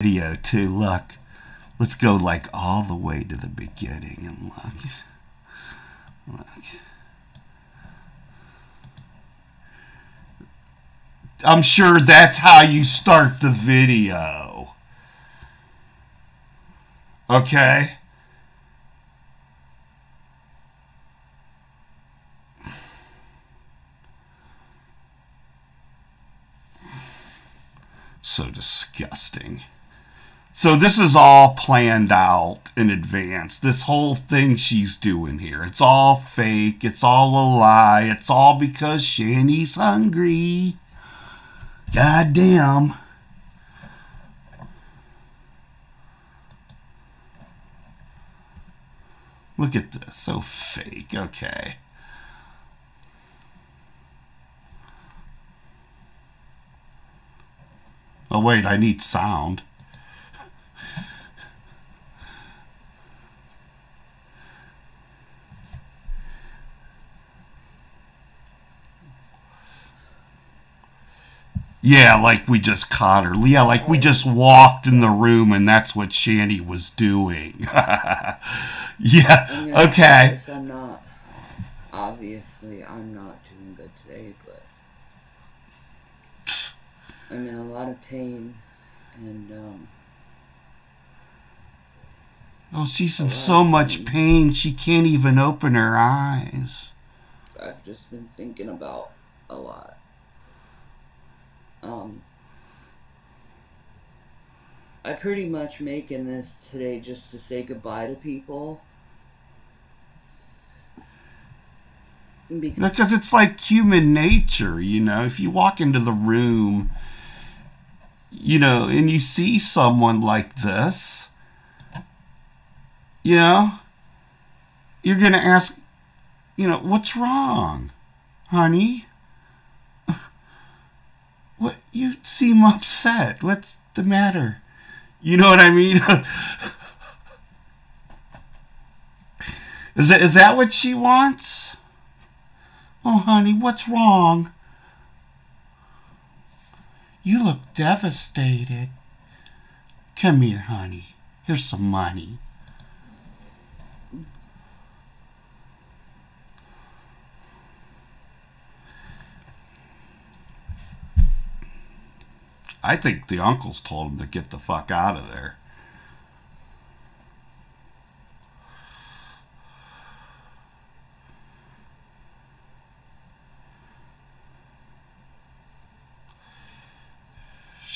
video too. Look, let's go like all the way to the beginning and look. Look. I'm sure that's how you start the video. Okay? So disgusting. So this is all planned out in advance. This whole thing she's doing here. It's all fake. It's all a lie. It's all because Shanny's hungry. God damn. Look at this. So fake. Okay. Oh, wait. I need sound. Yeah, like we just caught her. Yeah, like we just walked in the room and that's what Shanny was doing. yeah, okay. I'm not, obviously, I'm not doing good today, but I'm in a lot of pain and, um, Oh, she's in so much pain she can't even open her eyes. I've just been thinking about a lot. Um, I pretty much making this today just to say goodbye to people. Because Because it's like human nature, you know. If you walk into the room, you know, and you see someone like this, you know, you're going to ask, you know, what's wrong, honey? What you seem upset. What's the matter? You know what I mean? is that is that what she wants? Oh, honey, what's wrong? You look devastated. Come here, honey. Here's some money. I think the uncles told him to get the fuck out of there.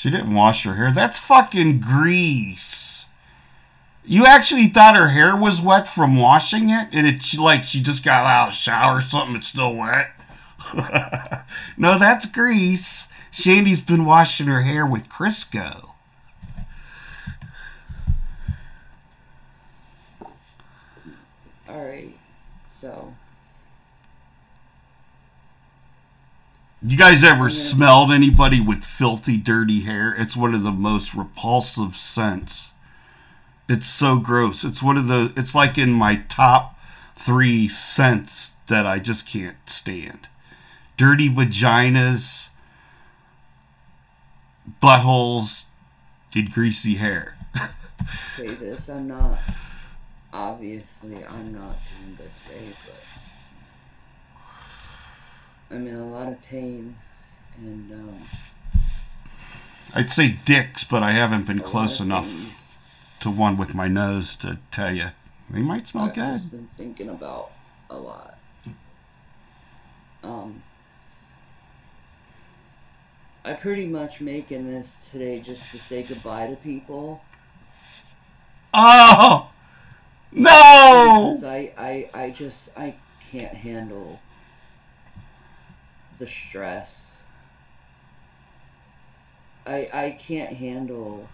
She didn't wash her hair. That's fucking grease. You actually thought her hair was wet from washing it, and it's like she just got out of the shower or something. It's still wet. no, that's grease. Shanny's been washing her hair with Crisco. Alright, so. You guys ever smelled anybody with filthy, dirty hair? It's one of the most repulsive scents. It's so gross. It's one of the. It's like in my top three scents that I just can't stand. Dirty vaginas, buttholes, and greasy hair. say this. I'm not. Obviously, I'm not doing good today, but I'm in a lot of pain, and um, I'd say dicks, but I haven't been close enough things to one with my nose to tell you. They might smell I've good. just been thinking about a lot. Um, I pretty much making this today just to say goodbye to people. Oh no! Because I, I, I just, I can't handle the stress. I, I can't handle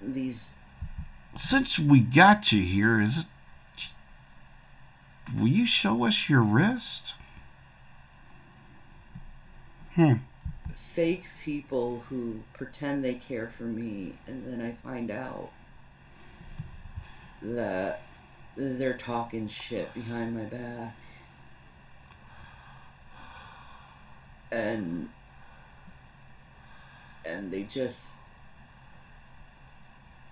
these. Since we got you here, is it? Will you show us your wrist? Hmm. fake people who pretend they care for me and then I find out that they're talking shit behind my back. And and they just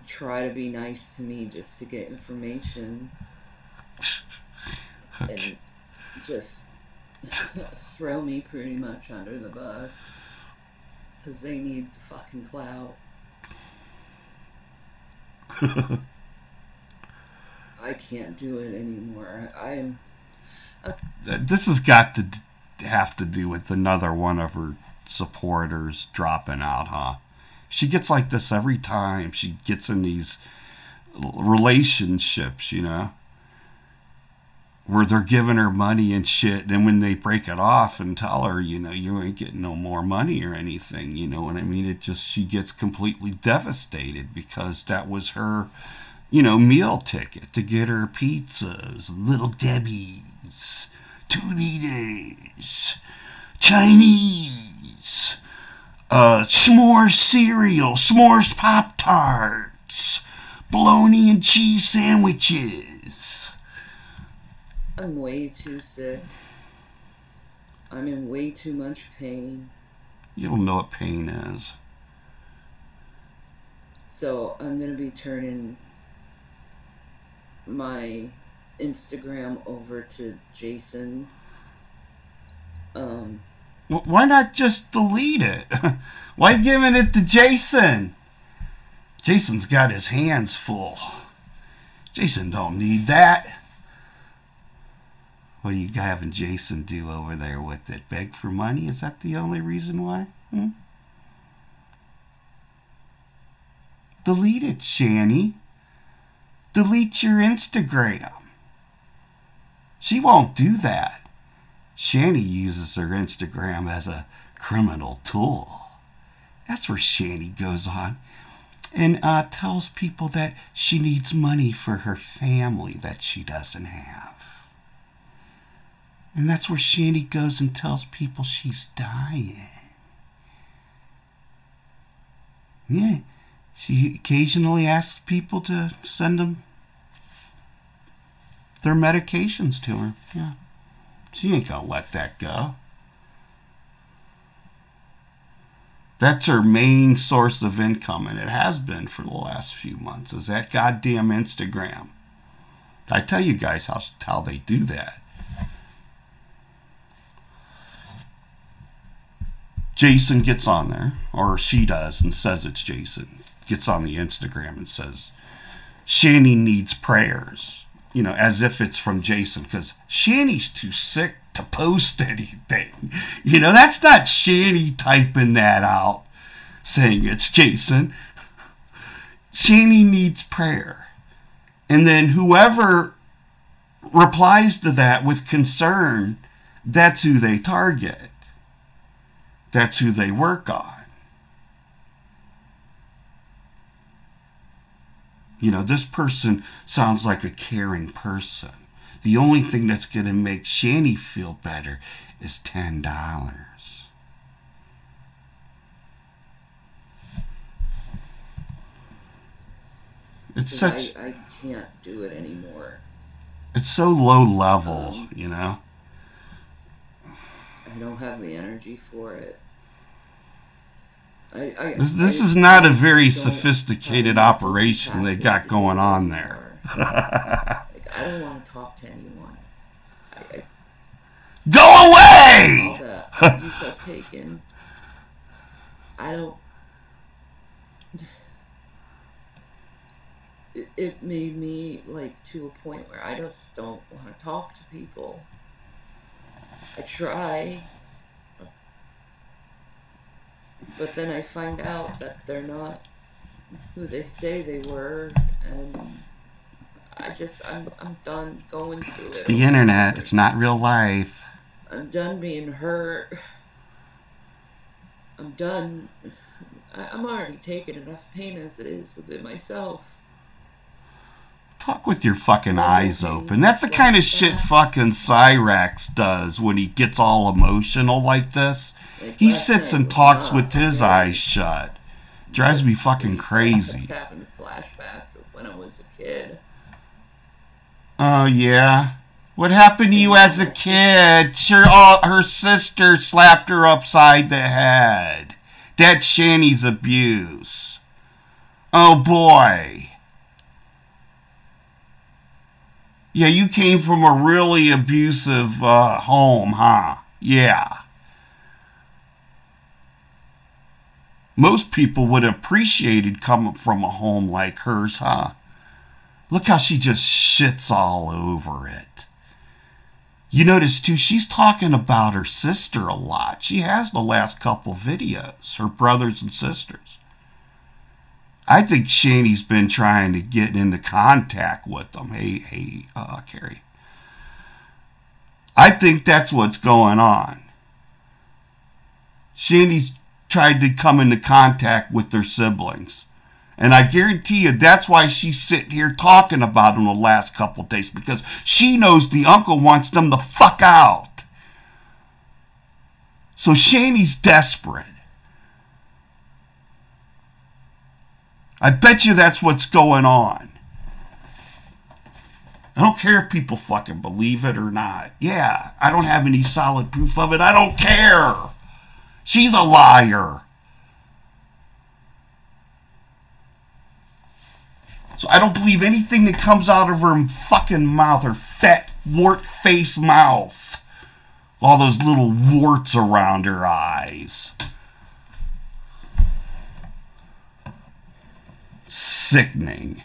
try to be nice to me just to get information and just throw me pretty much under the bus because they need the fucking clout. I can't do it anymore. I am. this has got to have to do with another one of her supporters dropping out, huh? She gets like this every time she gets in these relationships, you know, where they're giving her money and shit. And when they break it off and tell her, you know, you ain't getting no more money or anything, you know what I mean? It just, she gets completely devastated because that was her, you know, meal ticket to get her pizzas, little Debbie's, Tunitas, Chinese, uh, s'mores cereal, s'mores Pop Tarts, bologna and cheese sandwiches. I'm way too sick. I'm in way too much pain. You don't know what pain is. So I'm gonna be turning my Instagram over to Jason. Um, why not just delete it? Why giving it to Jason? Jason's got his hands full. Jason don't need that. What are you having Jason do over there with it? Beg for money? Is that the only reason why? Hmm? Delete it, Shanny. Delete your Instagram. She won't do that. Shanny uses her Instagram as a criminal tool. That's where Shanny goes on and uh, tells people that she needs money for her family that she doesn't have. And that's where Shanny goes and tells people she's dying. Yeah, she occasionally asks people to send them their medications to her. Yeah. She ain't gonna let that go. That's her main source of income, and it has been for the last few months, is that goddamn Instagram. I tell you guys how, how they do that. Jason gets on there, or she does, and says it's Jason. Gets on the Instagram and says, Shanny needs prayers you know, as if it's from Jason, because Shanny's too sick to post anything. You know, that's not Shanny typing that out, saying it's Jason. Shanny needs prayer. And then whoever replies to that with concern, that's who they target. That's who they work on. You know, this person sounds like a caring person. The only thing that's going to make Shanny feel better is $10. It's such. I, I, can't do it anymore. It's so low level, um, you know? I don't have the energy for it. I, I, this, this is not a very sophisticated operation they got going on there. like, I don't want to talk to anyone. I, Go away! taken. I don't. It, it made me like to a point where I just don't want to talk to people. I try, but then I find out that they're not who they say they were, and I just I'm I'm done going through it's it. It's the internet. It's not real life. I'm done being hurt. I'm done. I, I'm already taking enough pain as it is within myself. Talk with your fucking eyes open. That's the kind of shit fucking Cyraxx does when he gets all emotional like this. He sits and talks with his eyes shut. Drives me fucking crazy. Having flashbacks of when I was a kid. Oh yeah. What happened to you as a kid? Sure, oh, her sister slapped her upside the head. That's Shanny's abuse. Oh boy. Yeah, you came from a really abusive uh, home, huh? Yeah. Most people would have appreciated coming from a home like hers, huh? Look how she just shits all over it. You notice too, she's talking about her sister a lot. She has the last couple videos, her brothers and sisters. I think Shanny's been trying to get into contact with them. Hey, hey, uh, Carrie. I think that's what's going on. Shanny's tried to come into contact with their siblings. And I guarantee you that's why she's sitting here talking about them the last couple days because she knows the uncle wants them to fuck out. So Shanny's desperate. I bet you that's what's going on. I don't care if people fucking believe it or not. Yeah, I don't have any solid proof of it. I don't care. She's a liar. So I don't believe anything that comes out of her fucking mouth, her fat, wart face mouth. All those little warts around her eyes. Sickening.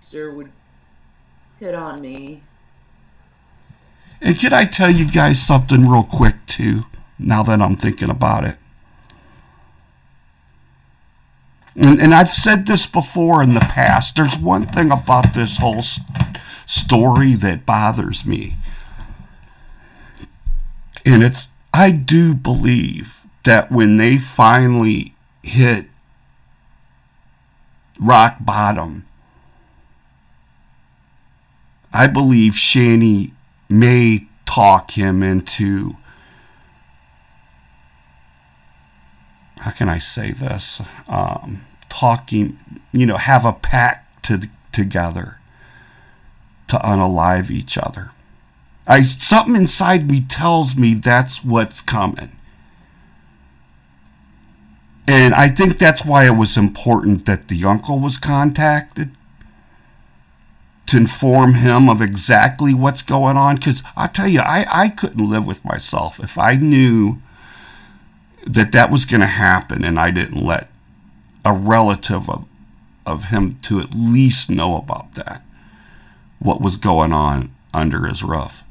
Sister would hit on me. And could I tell you guys something real quick, too, now that I'm thinking about it? And, and I've said this before in the past. There's one thing about this whole st- story that bothers me. And it's, I do believe that when they finally hit rock bottom, I believe Shanny may talk him into how can I say this? Um, talking, you know, have a pact to, together to unalive each other. I something inside me tells me that's what's coming. And I think that's why it was important that the uncle was contacted to inform him of exactly what's going on. Because I tell you, I, I couldn't live with myself if I knew that that was going to happen and I didn't let a relative of, of him to at least know about that, what was going on under his roof.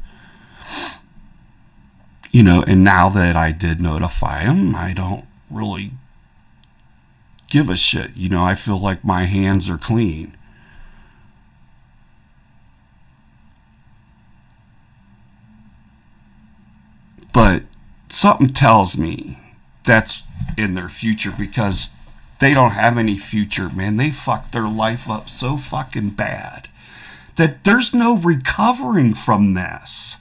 You know, and now that I did notify him, I don't really give a shit. You know, I feel like my hands are clean. But something tells me that's in their future because they don't have any future, man. They fucked their life up so fucking bad that there's no recovering from this.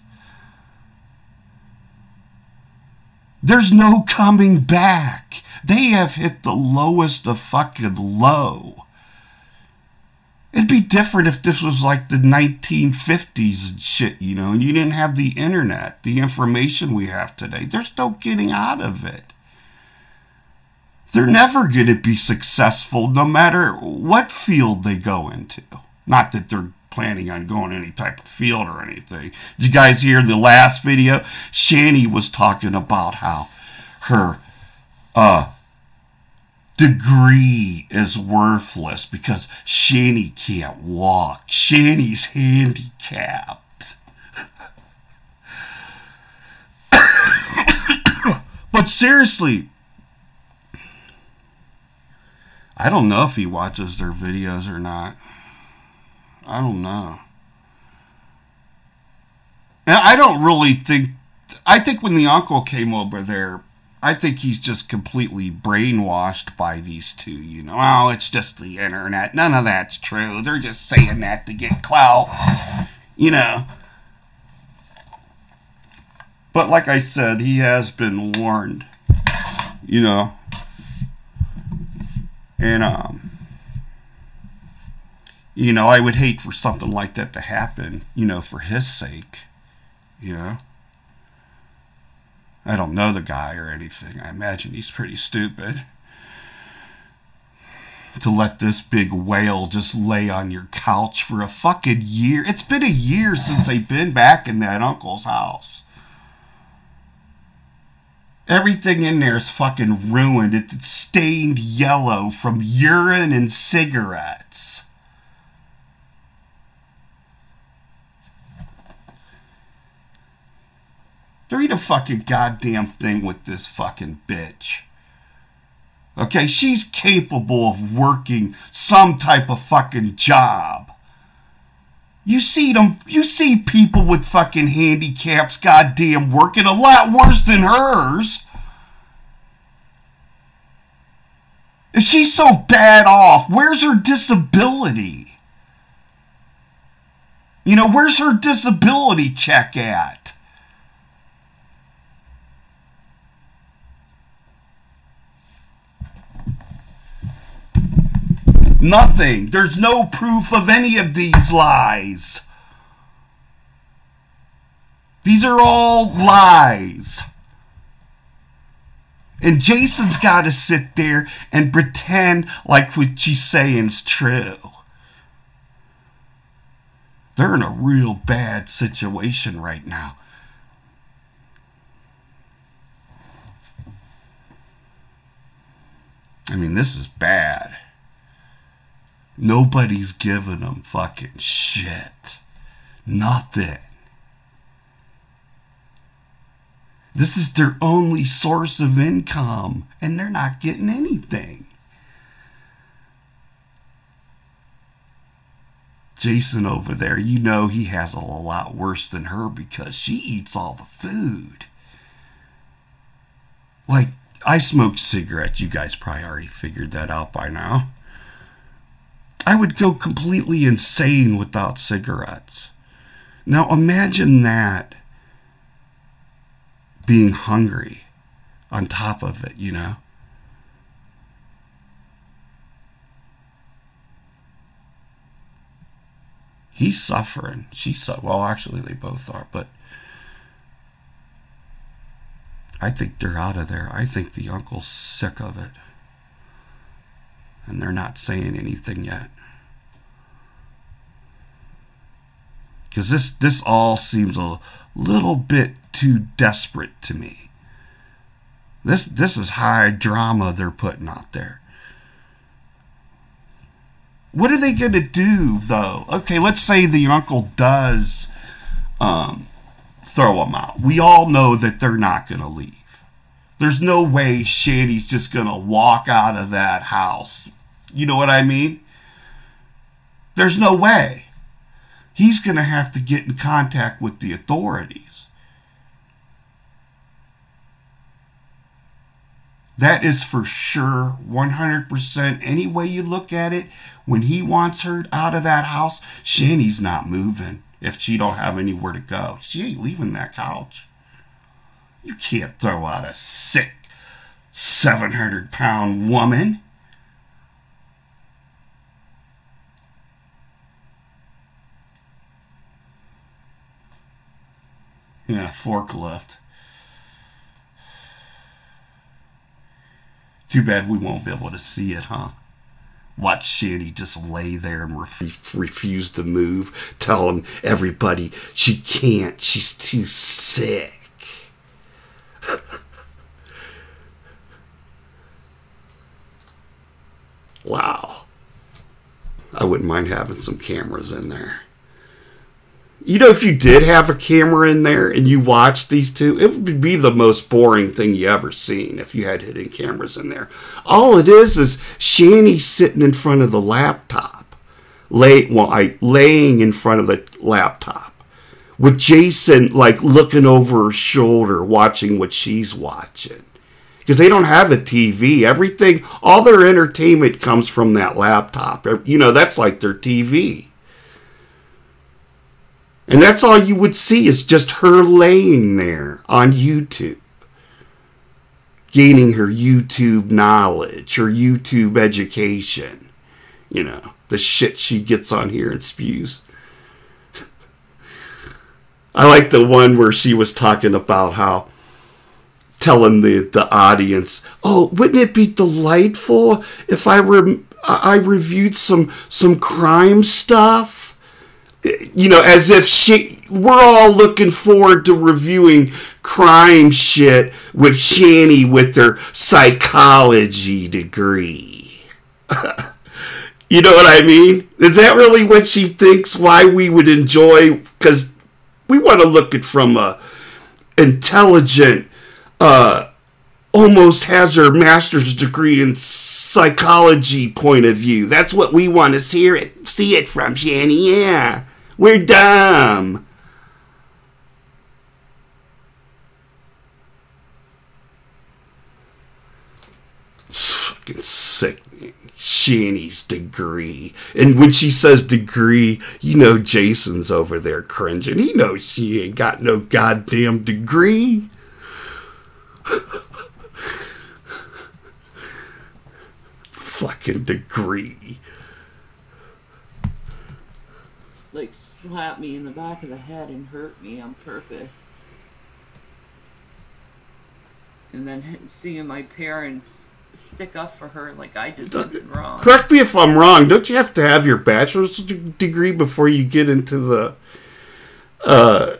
There's no coming back. They have hit the lowest of fucking low. It'd be different if this was like the 1950s and shit, you know, and you didn't have the internet, the information we have today. There's no getting out of it. They're never going to be successful no matter what field they go into. Not that they're planning on going any type of field or anything. Did you guys hear the last video? Shanny was talking about how her uh, degree is worthless because Shanny can't walk. Shanny's handicapped. but seriously, I don't know if he watches their videos or not. I don't know. And I don't really think. I think when the uncle came over there, I think he's just completely brainwashed by these two. You know, oh, it's just the internet. None of that's true. They're just saying that to get clout. You know. But like I said, he has been warned. You know. And um you know, I would hate for something like that to happen, you know, for his sake. You know? I don't know the guy or anything. I imagine he's pretty stupid. To let this big whale just lay on your couch for a fucking year. It's been a year since they've been back in that uncle's house. Everything in there is fucking ruined. It's stained yellow from urine and cigarettes. There ain't a fucking goddamn thing with this fucking bitch. Okay, she's capable of working some type of fucking job. You see them, you see people with fucking handicaps, goddamn, working a lot worse than hers. If she's so bad off, where's her disability? You know, where's her disability check at? Nothing. There's no proof of any of these lies. These are all lies. And Jason's got to sit there and pretend like what she's saying is true. They're in a real bad situation right now. I mean, this is bad. Nobody's giving them fucking shit. Nothing. This is their only source of income, and they're not getting anything. Jason over there, you know he has it a lot worse than her because she eats all the food. Like, I smoke cigarettes. You guys probably already figured that out by now. I would go completely insane without cigarettes. Now imagine that being hungry on top of it, you know? He's suffering. She's su- well, actually, they both are, but I think they're out of there. I think the uncle's sick of it and they're not saying anything yet. Because this, this all seems a little bit too desperate to me. This, this is high drama they're putting out there. What are they going to do, though? Okay, let's say the uncle does um, throw them out. We all know that they're not going to leave. There's no way Shanny's just going to walk out of that house. You know what I mean? There's no way. He's going to have to get in contact with the authorities. That is for sure 100% any way you look at it. When he wants her out of that house, Shanny's not moving if she don't have anywhere to go. She ain't leaving that couch. You can't throw out a sick 700 pound woman. Yeah, forklift. Too bad we won't be able to see it, huh? Watch Shanny just lay there and ref- refuse to move, telling everybody she can't, she's too sick. wow. I wouldn't mind having some cameras in there. You know, if you did have a camera in there and you watched these two, it would be the most boring thing you ever seen if you had hidden cameras in there. All it is is Shanny sitting in front of the laptop, lay well, I laying in front of the laptop, with Jason like looking over her shoulder, watching what she's watching. Because they don't have a TV. Everything, all their entertainment comes from that laptop. You know, that's like their TV. And that's all you would see is just her laying there on YouTube, gaining her YouTube knowledge, her YouTube education. You know, the shit she gets on here and spews. I like the one where she was talking about how telling the, the audience, "Oh, wouldn't it be delightful if I re- I reviewed some some crime stuff?" You know, as if she we're all looking forward to reviewing crime shit with Shanny with her psychology degree. you know what I mean? Is that really what she thinks? Why we would enjoy? Because we want to look at from a intelligent, uh, almost has her master's degree in psychology point of view. That's what we want to see it see it from, Shanny. Yeah, we're dumb. fucking sick. Shanny's degree. And when she says degree, you know Jason's over there cringing. He knows she ain't got no goddamn degree. Fucking degree. Slap me in the back of the head and hurt me on purpose. And then seeing my parents stick up for her like I did something wrong. Correct me if I'm wrong. Don't you have to have your bachelor's degree before you get into the uh,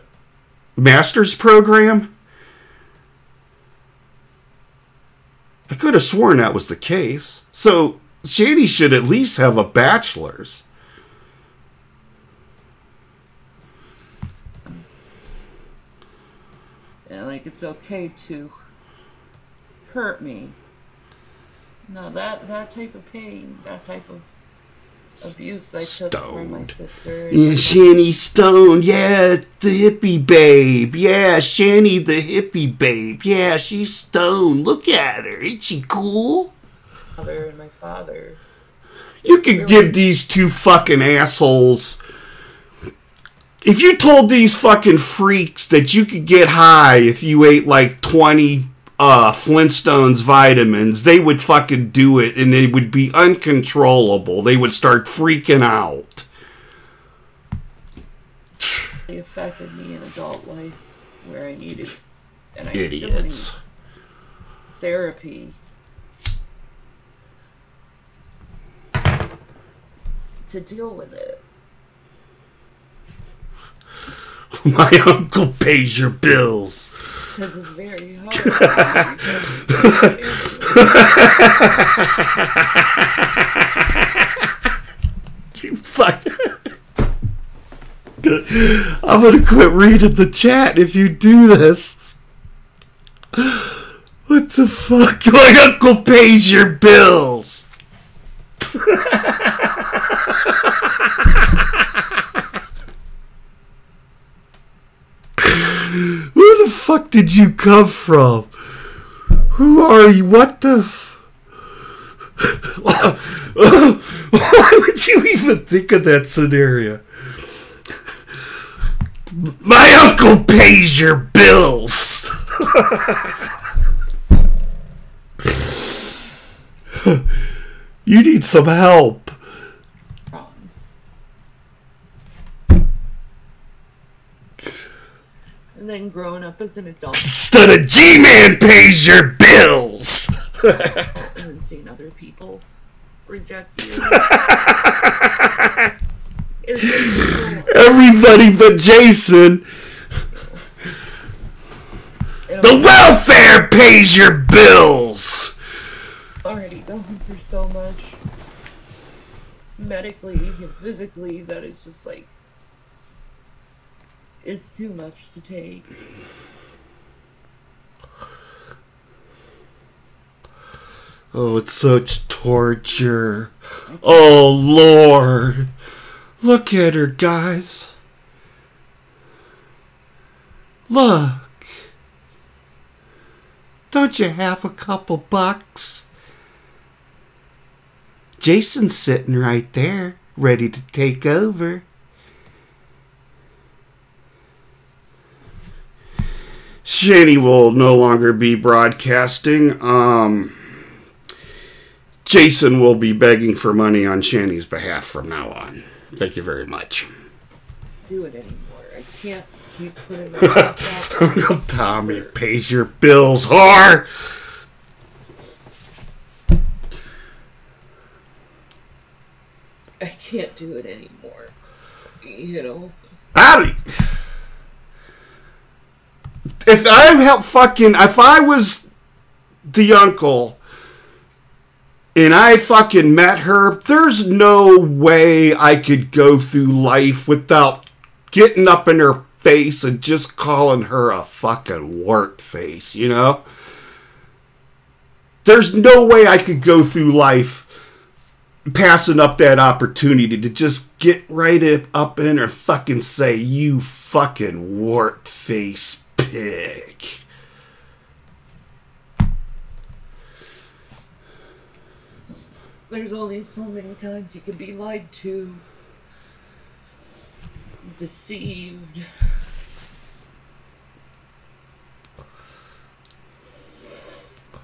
master's program? I could have sworn that was the case. So Shady should at least have a bachelor's. Like it's okay to hurt me no, that that type of pain, that type of abuse I Stoned. took from my sister. Yeah, Shanny Stone. Yeah, the hippie babe. Yeah, Shanny the hippie babe. Yeah, she's stoned. Look at her. Ain't she cool? Mother and my father. You could really? give these two fucking assholes. If you told these fucking freaks that you could get high if you ate like 20 uh, Flintstones vitamins, they would fucking do it and it would be uncontrollable. They would start freaking out. They affected me in adult life where I needed and I idiots therapy to deal with it. My uncle pays your bills because it's very hard. you fuck. I'm gonna quit reading the chat if you do this. What the fuck? My uncle pays your bills. Where the fuck did you come from? Who are you? What the? Why would you even think of that scenario? My uncle pays your bills. you need some help. And then growing up as an adult. Instead of G-Man pays your bills. and seeing other people reject you. Everybody but Jason. The welfare pays your bills. Already going through so much medically and physically that it's just like it's too much to take. Oh, it's such torture. Oh, Lord. Look at her, guys. Look. Don't you have a couple bucks? Jason's sitting right there, ready to take over. Shanny will no longer be broadcasting. Um, Jason will be begging for money on Shanny's behalf from now on. Thank you very much. Do it anymore. I can't keep putting my Uncle Tommy pays your bills, whore. I can't do it anymore. You know. I, if I help fucking if I was the uncle and I fucking met her, there's no way I could go through life without getting up in her face and just calling her a fucking wart face, you know? There's no way I could go through life passing up that opportunity to just get right up in her fucking say, you fucking wart face pig. There's only so many times you can be lied to, deceived.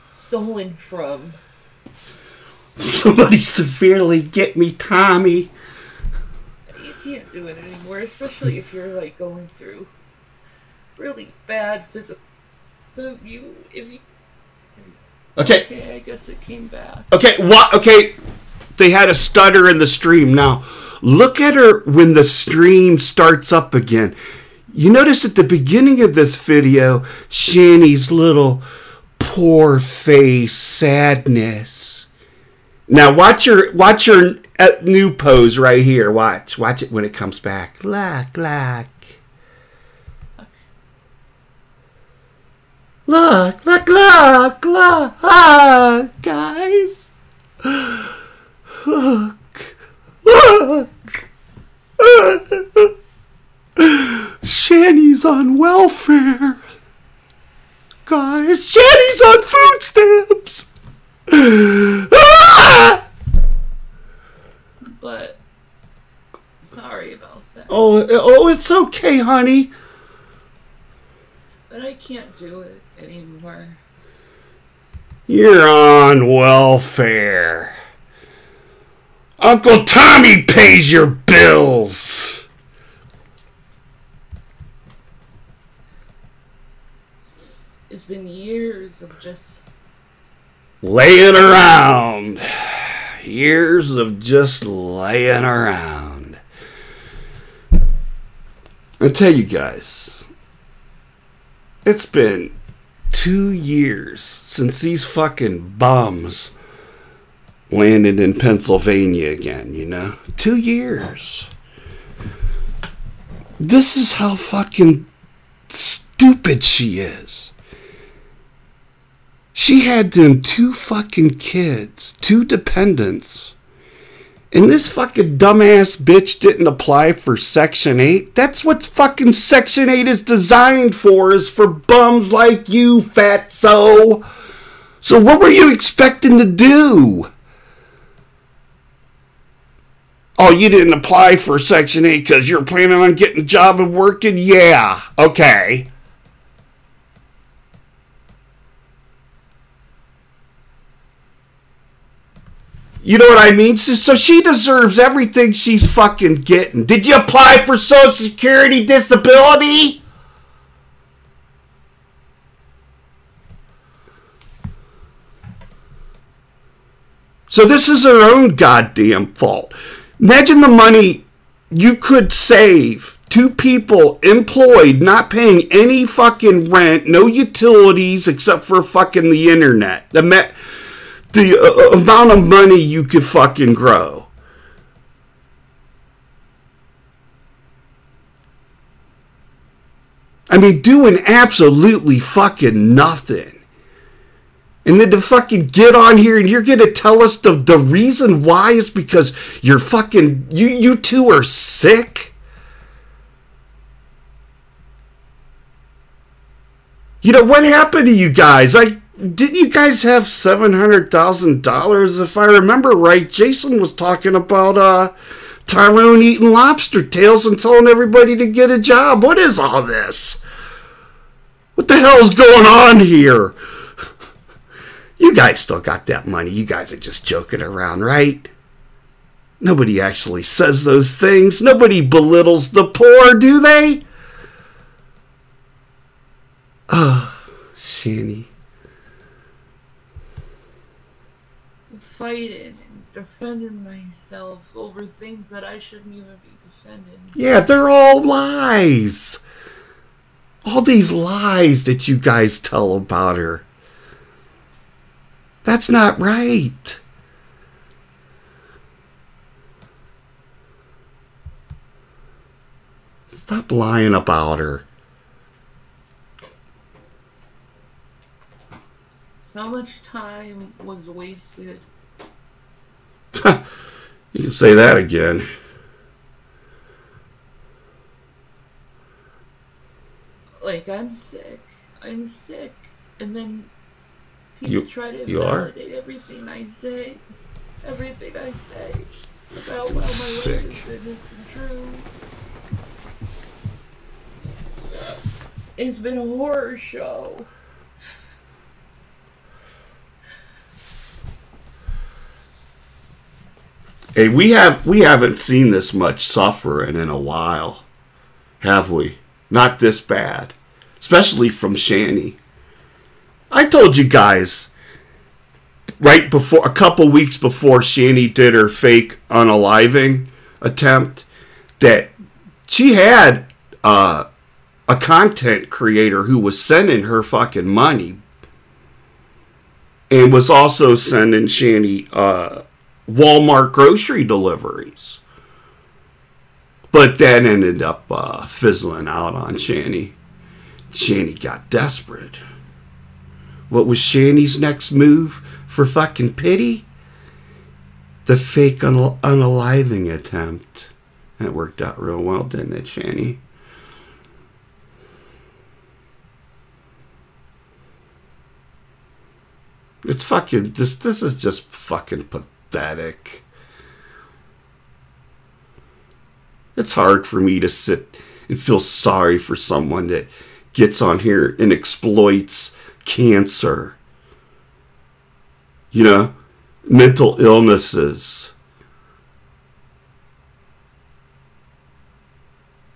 Stolen from. Somebody severely get me, Tommy. You can't do it anymore, especially if you're like going through really bad physical. So you, if you. Okay. Okay, I guess it came back. Okay, what? Okay, they had a stutter in the stream. Now, look at her when the stream starts up again. You notice at the beginning of this video, Shanny's little poor face sadness. Now watch your watch your uh, new pose right here. Watch, watch it when it comes back. Look, look. Look, look, look, look, guys. Look, look. Shanny's on welfare. Guys, Shanny's on food stamps. Ah! But sorry about that. Oh, oh, it's okay, honey. But I can't do it anymore. You're on welfare. Uncle Tommy pays your bills. It's been years of just Laying around. Years of just laying around. I tell you guys, it's been two years since these fucking bums landed in Pennsylvania again, you know? Two years. This is how fucking stupid she is. She had them two fucking kids, two dependents. And this fucking dumbass bitch didn't apply for Section 8. That's what fucking Section 8 is designed for, is for bums like you, fatso. So what were you expecting to do? Oh, you didn't apply for Section 8 because you're planning on getting a job and working? Yeah, okay. You know what I mean? So, so she deserves everything she's fucking getting. Did you apply for Social Security disability? So this is her own goddamn fault. Imagine the money you could save. Two people employed, not paying any fucking rent, no utilities except for fucking the internet. The met the uh, amount of money you could fucking grow. I mean, doing absolutely fucking nothing. And then to fucking get on here and you're gonna tell us the, the reason why is because you're fucking you you two are sick? You know what happened to you guys? I didn't you guys have seven hundred thousand dollars? If I remember right, Jason was talking about uh, Tyrone eating lobster tails and telling everybody to get a job. What is all this? What the hell's going on here? You guys still got that money. You guys are just joking around, right? Nobody actually says those things. Nobody belittles the poor, do they? Uh, Shanny. Fighting and defending myself over things that I shouldn't even be defending. Yeah, they're all lies. All these lies that you guys tell about her. That's not right. Stop lying about her. So much time was wasted. you can say that again. Like, I'm sick. I'm sick. And then people You- try to you are? validate everything I say. Everything I say about how my Sick. life has been has been true. It's been a horror show. Hey, we have we haven't seen this much suffering in a while, have we? Not this bad, especially from Shanny. I told you guys right before a couple weeks before Shanny did her fake unaliving attempt that she had uh, a content creator who was sending her fucking money and was also sending Shanny uh, Walmart grocery deliveries. But that ended up uh, fizzling out on Shanny. Shanny got desperate. What was Shanny's next move for fucking pity? The fake un- unaliving attempt. That worked out real well, didn't it, Shanny? It's fucking this. This is just fucking pathetic. It's hard for me to sit and feel sorry for someone that gets on here and exploits cancer. You know, mental illnesses.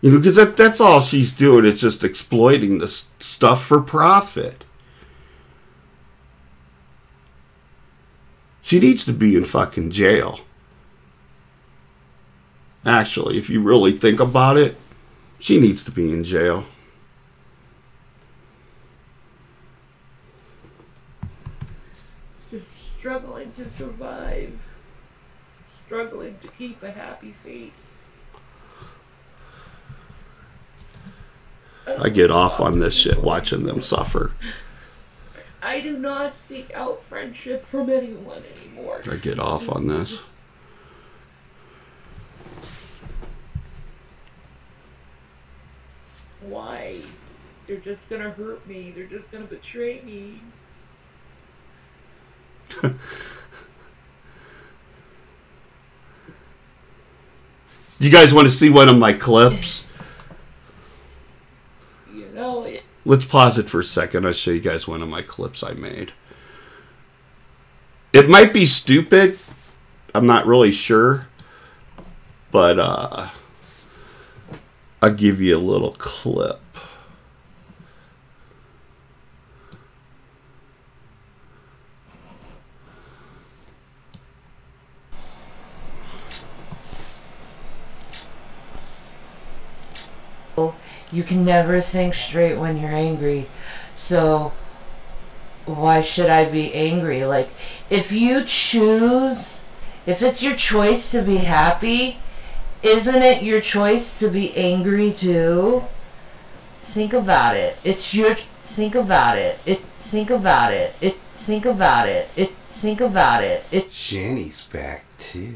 You know, because that, that's all she's doing. It's just exploiting this stuff for profit. She needs to be in fucking jail. Actually, if you really think about it, she needs to be in jail. Just struggling to survive. Struggling to keep a happy face. I get off on this shit watching them suffer. I do not seek out friendship from anyone anymore. I get off on this. Why? They're just gonna hurt me. They're just gonna betray me. You guys want to see one of my clips? You know it. Let's pause it for a second. I'll show you guys one of my clips I made. It might be stupid. I'm not really sure. But uh I'll give you a little clip. You can never think straight when you're angry. So why should I be angry? Like if you choose if it's your choice to be happy, isn't it your choice to be angry too? Think about it. It's your think about it. It think about it. It think about it. It think about it. It Jenny's back too.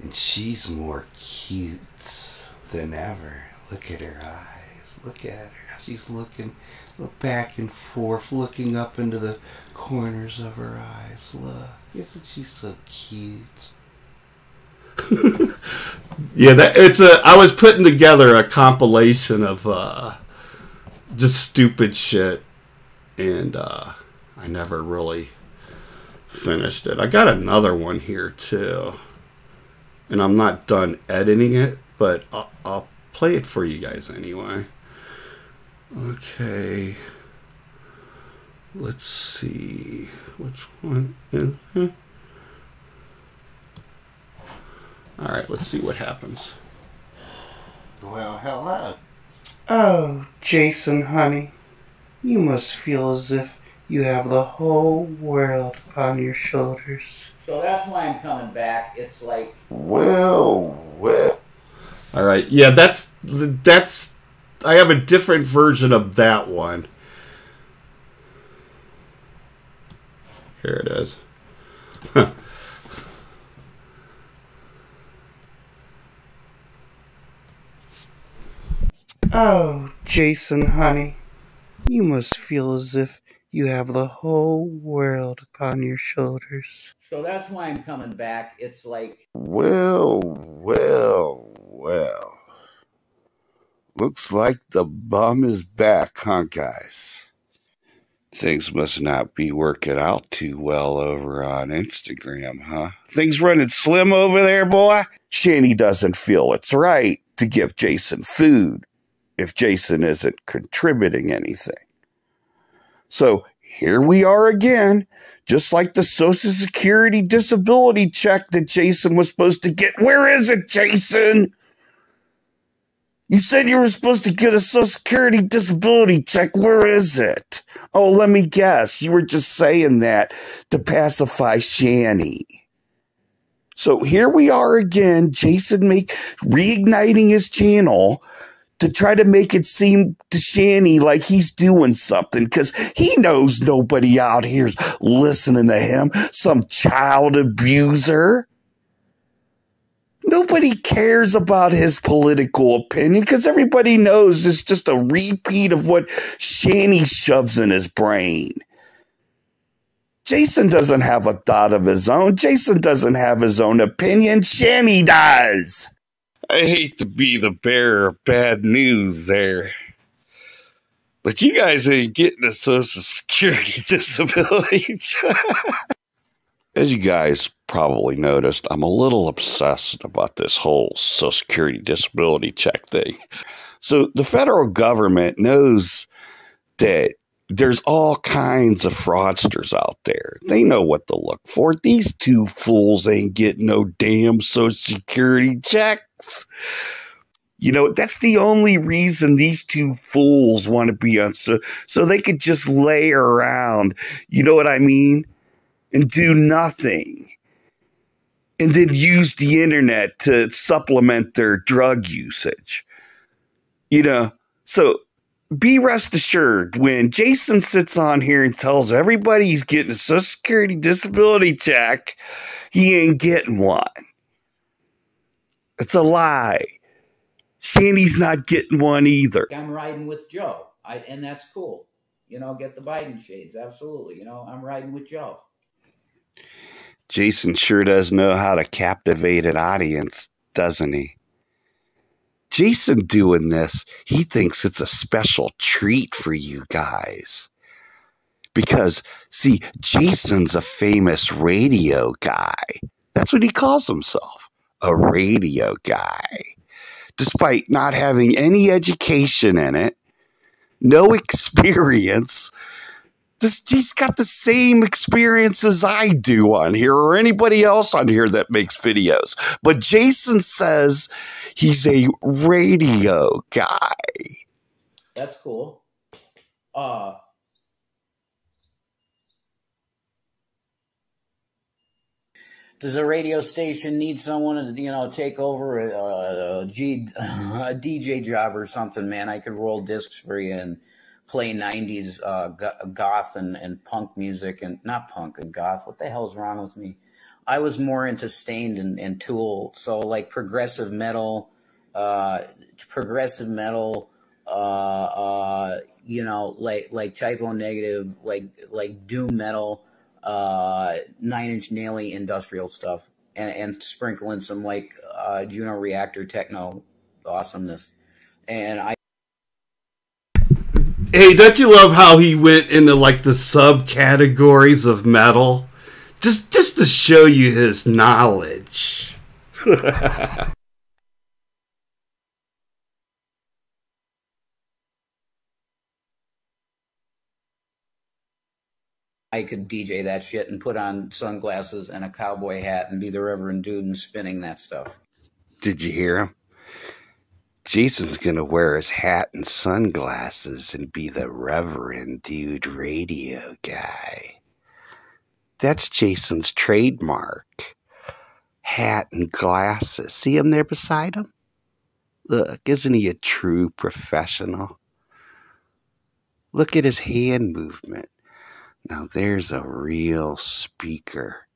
And she's more cute than ever. Look at her eyes. Look at her. She's looking look back and forth, looking up into the corners of her eyes. Look. Isn't she so cute? Yeah, that it's a I was putting together a compilation of uh just stupid shit and uh I never really finished it. I got another one here too. And I'm not done editing it, but I'll, I'll play it for you guys anyway. Okay. Let's see. Which one? Mm-hmm. All right, let's see what happens. Well, hello. Oh, Jason, honey. You must feel as if you have the whole world upon your shoulders. So that's why I'm coming back. It's like Well, well. All right. Yeah, that's that's I have a different version of that one. Here it is. Oh, Jason, honey. You must feel as if you have the whole world upon your shoulders. so that's why I'm coming back. It's like Well, well, well. Looks like the bum is back, huh, guys? Things must not be working out too well over on Instagram, huh? Things running slim over there, boy? Shanny doesn't feel it's right to give Jason food if Jason isn't contributing anything. So here we are again, just like the Social Security disability check that Jason was supposed to get. Where is it, Jason? You said you were supposed to get a Social Security disability check. Where is it? Oh, let me guess. You were just saying that to pacify Shanny. So here we are again, Jason make reigniting his channel to try to make it seem to Shanny like he's doing something because he knows nobody out here's listening to him, some child abuser. Nobody cares about his political opinion because everybody knows it's just a repeat of what Shanny shoves in his brain. Jason doesn't have a thought of his own. Jason doesn't have his own opinion. Shanny does. I hate to be the bearer of bad news there. But you guys ain't getting a Social Security disability. As you guys probably noticed, I'm a little obsessed about this whole Social Security disability check thing. So the federal government knows that there's all kinds of fraudsters out there. They know what to look for. These two fools ain't getting no damn Social Security checks. You know, that's the only reason these two fools want to be on so so they could just lay around. You know what I mean? And do nothing. And then use the internet to supplement their drug usage. You know, so be rest assured when Jason sits on here and tells everybody he's getting a Social Security disability check, he ain't getting one. It's a lie. Sandy's not getting one either. I'm riding with Joe. I and that's cool. You know, get the Biden shades. Absolutely. You know, I'm riding with Joe. Jason sure does know how to captivate an audience, doesn't he? Jason doing this, he thinks it's a special treat for you guys. Because, see, Jason's a famous radio guy. That's what he calls himself a radio guy. Despite not having any education in it, no experience, this, he's got the same experience as I do on here or anybody else on here that makes videos. But Jason says he's a radio guy. That's cool. Uh Does a radio station need someone to, you know, take over a, a, G, a DJ job or something, man? I could roll discs for you and play 90s uh, goth and, and punk music and not punk and goth. What the hell's wrong with me? I was more into Staind and, and Tool, so like progressive metal, uh, progressive metal, uh, uh, you know, like like Type O Negative, like like doom metal, uh, Nine Inch Naily industrial stuff, and and sprinkle in some like uh, Juno Reactor techno awesomeness, and I. Hey, don't you love how he went into like the subcategories of metal? Just just to show you his knowledge. I could DJ that shit and put on sunglasses and a cowboy hat and be the Reverend Dude and spinning that stuff. Did you hear him? Jason's gonna wear his hat and sunglasses and be the Reverend Dude radio guy. That's Jason's trademark. Hat and glasses. See him there beside him? Look, isn't he a true professional? Look at his hand movement. Now there's a real speaker.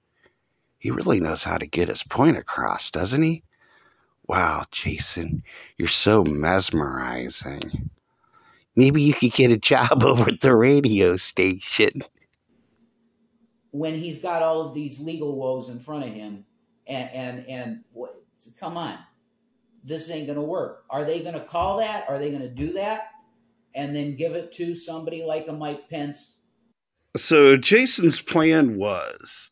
He really knows how to get his point across, doesn't he? Wow, Jason, you're so mesmerizing. Maybe you could get a job over at the radio station. When he's got all of these legal woes in front of him, and and and what, come on, this ain't gonna work. Are they gonna call that? Are they gonna do that? And then give it to somebody like a Mike Pence? So Jason's plan was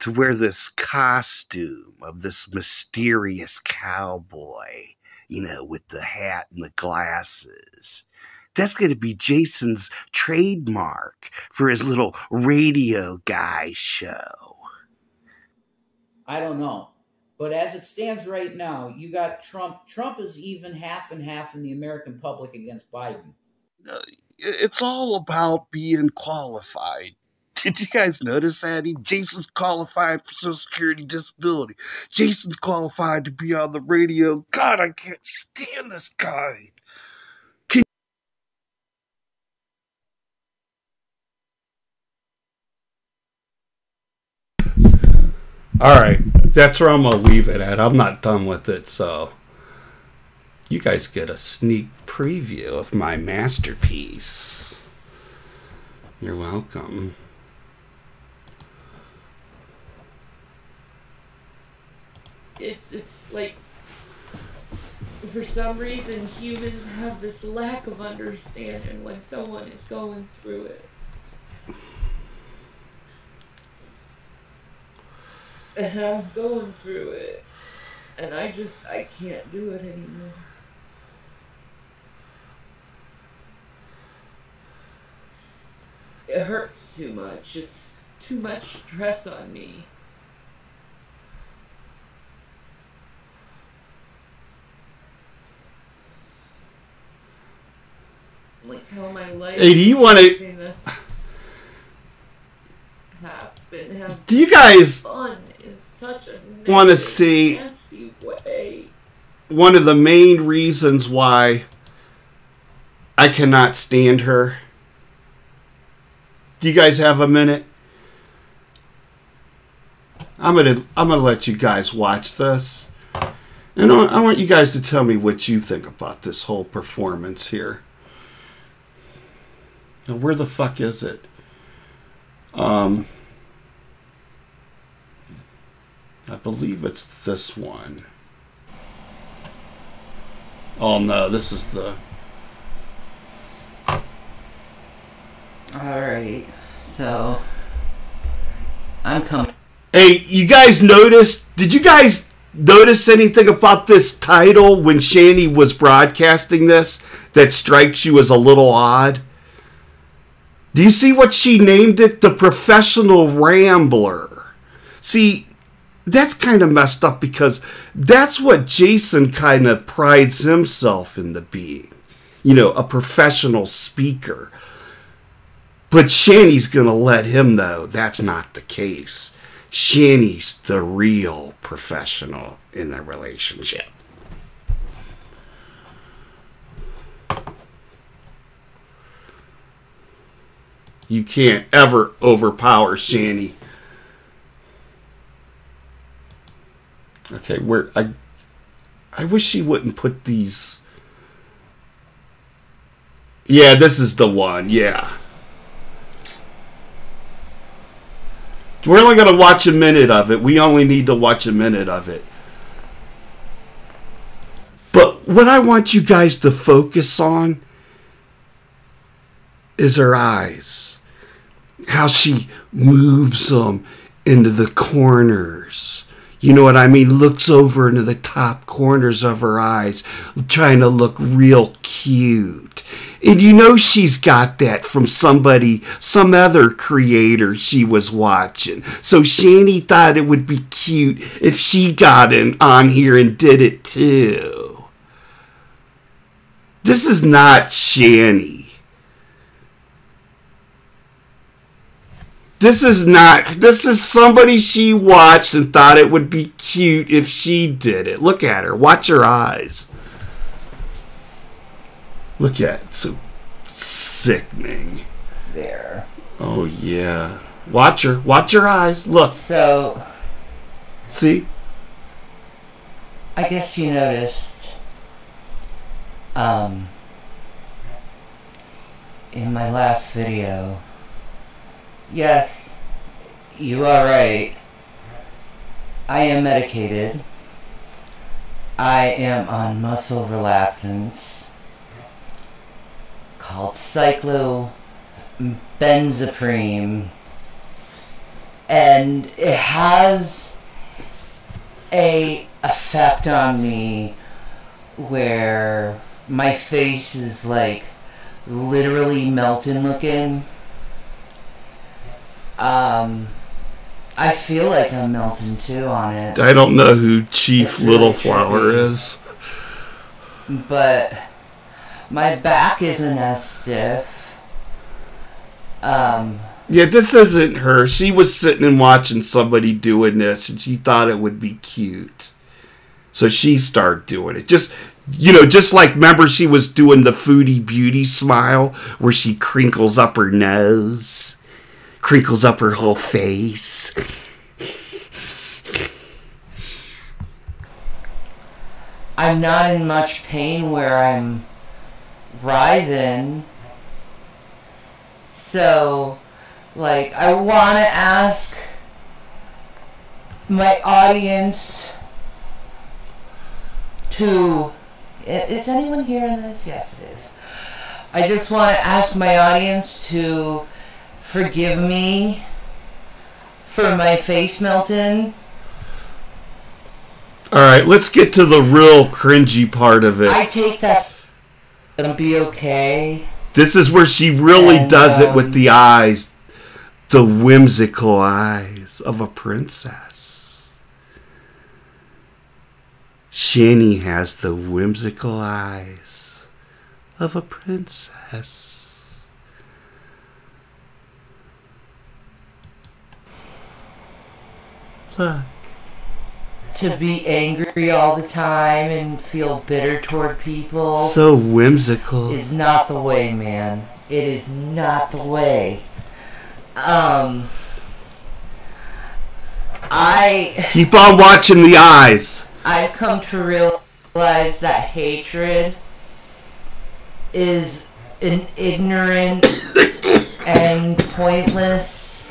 to wear this costume of this mysterious cowboy, you know, with the hat and the glasses. That's going to be Jason's trademark for his little radio guy show. I don't know. But as it stands right now, you got Trump. Trump is even half and half in the American public against Biden. It's all about being qualified. Did you guys notice that? He, Jason's qualified for Social Security disability. Jason's qualified to be on the radio. God, I can't stand this guy. All right, that's where I'm gonna leave it at. I'm not done with it, so you guys get a sneak preview of my masterpiece. You're welcome. It's it's like for some reason humans have this lack of understanding when someone is going through it. And I'm going through it. And I just I can't do it anymore. It hurts too much. It's too much stress on me. Like how my life. Hey, do you everything that's Do you guys fun in such a Wanna see- way? one of the main reasons why I cannot stand her? Do you guys have a minute? I'm gonna I'm gonna let you guys watch this, and I want you guys to tell me what you think about this whole performance here. Now, where the fuck is it? Um, I believe it's this one. Oh no, this is the. Alright, so I'm coming. Hey, you guys noticed? Did you guys notice anything about this title when Shanny was broadcasting this that strikes you as a little odd? Do you see what she named it? The Professional Rambler. See, that's kind of messed up because that's what Jason kind of prides himself in the being. You know, a professional speaker. But Shanny's going to let him know that's not the case. Shanny's the real professional in the relationship. You can't ever overpower Shanny. Okay, where I I wish she wouldn't put these Yeah, this is the one. Yeah. We're only going to watch a minute of it. We only need to watch a minute of it. But what I want you guys to focus on is her eyes. How she moves them into the corners. You know what I mean? Looks over into the top corners of her eyes, trying to look real cute. And you know she's got that from somebody, some other creator she was watching. So Shanny thought it would be cute if she got in on here and did it too. This is not Shanny. This is not. This is somebody she watched and thought it would be cute if she did it. Look at her. Watch her eyes. Look at it. So sickening. There. Oh yeah. Watch her. Watch her eyes. Look. So, See? I guess you noticed, um, in my last video, yes, you are right. I am medicated. I am on muscle relaxants called cyclobenzaprine. And it has a effect on me where my face is like literally melting looking. Um, I feel like I'm melting too on it, I don't know who Chief It's really Little Flower trippy. is. but my back isn't as stiff. Um, Yeah, this isn't her. She was sitting and watching somebody doing this and she thought it would be cute. So she started doing it. Just you know, just like remember she was doing the foodie beauty smile where she crinkles up her nose, crinkles up her whole face. I'm not in much pain where I'm writhing. So, like, I want to ask my audience to. Is anyone hearing this? Yes, it is. I just want to ask my audience to forgive me for my face melting. All right, let's get to the real cringy part of it. I take that gonna be okay. This is where she really And, does it um, with the eyes, the whimsical eyes of a princess. Shanny has the whimsical eyes of a princess. Look. To be angry all the time and feel bitter toward people So whimsical. is not the way, man. It is not the way. Um, I Keep on watching the eyes. I've come to realize that hatred is an ignorant and pointless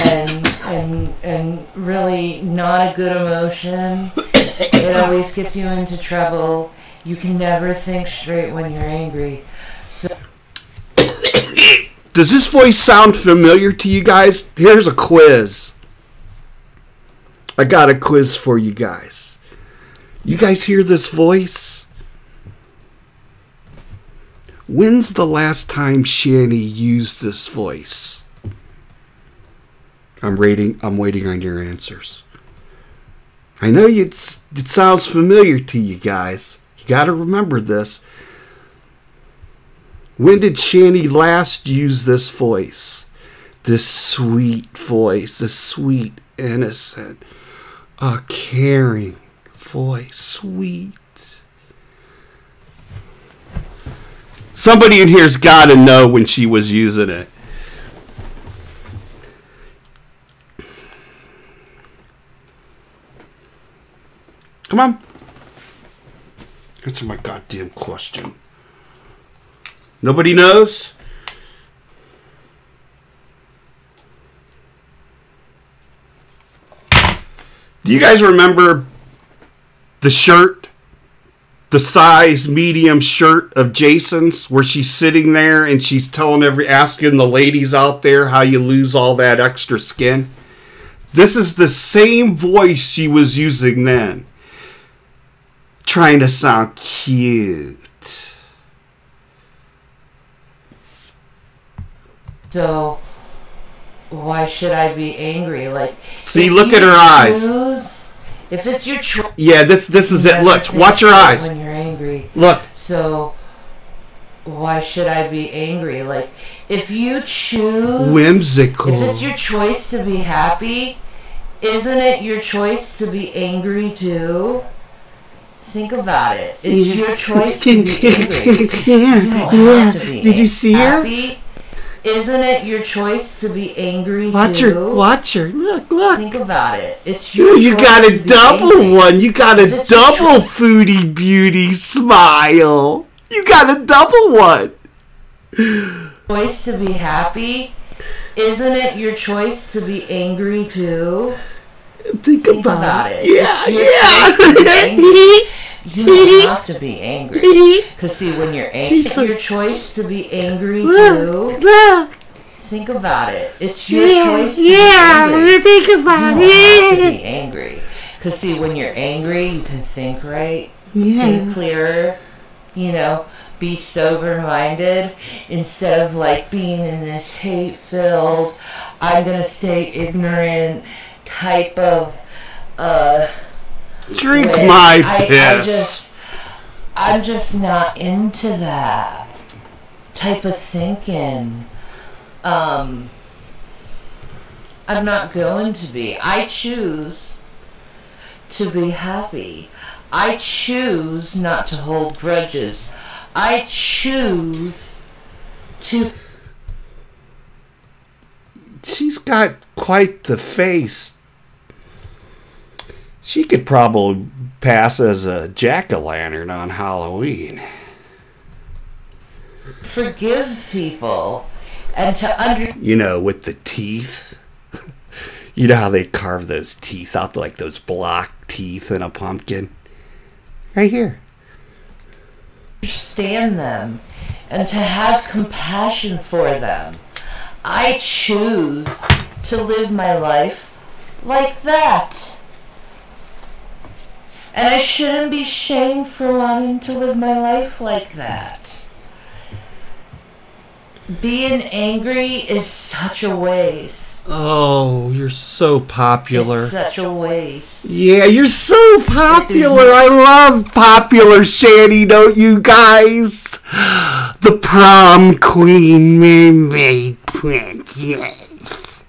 and and and really not a good emotion. It always gets you into trouble. You can never think straight when you're angry. So Does this voice sound familiar to you guys? Here's a quiz. I got a quiz for you guys. You guys hear this voice? When's the last time Shanny used this voice? I'm waiting. I'm waiting on your answers. I know it sounds familiar to you guys. You got to remember this. When did Shanny last use this voice? This sweet voice, this sweet, innocent, uh, caring voice. Sweet. Somebody in here's got to know when she was using it. Come on. Answer my goddamn question. Nobody knows? Do you guys remember the shirt? The size medium shirt of Jason's where she's sitting there and she's telling every asking the ladies out there how you lose all that extra skin? This is the same voice she was using then. Trying to sound cute So why should I be angry? Like See, look at her eyes. If it's your choice, Yeah, this this is it. Look, watch your eyes. When you're angry, Look, so why should I be angry? Like if you choose, whimsical. if it's your choice to be happy, isn't it your choice to be angry too? Think about it. It's your choice to be angry. You don't have to be Did you see her? happy. Isn't it your choice to be angry Watch too? her. Watch her. Look, look. Think about it. It's your You got a double angry. one. You got a double foodie beauty smile. You got a double one. Choice to be happy. Isn't it your choice to be angry too? Think, Think about, about it. it. Yeah, It's your choice to be yeah. You don't have to be angry. Cause see, when you're angry, it's your choice to be angry too. Think about it. It's your Yeah, choice to yeah. be angry. Think You about don't have to it. be angry. Cause see, when you're angry, you can think right, Yeah. think clearer. You know, be sober-minded instead of like being in this hate-filled, I'm gonna stay ignorant type of. uh Drink my I, piss. I just, I'm just not into that type of thinking. Um, I'm not going to be. I choose to be happy. I choose not to hold grudges. I choose to. She's got quite the face. She could probably pass as a jack o' lantern on Halloween. forgive people and to under You know, with the teeth. You know how they carve those teeth out, like those block teeth in a pumpkin? Right here. understand them and to have compassion for them. I choose to live my life like that. And I shouldn't be shamed for wanting to live my life like that. Being angry is such a waste. Oh, you're so popular. It's such a waste. Yeah, you're so popular. I love popular Shanty, don't you guys? The prom queen mermaid princess.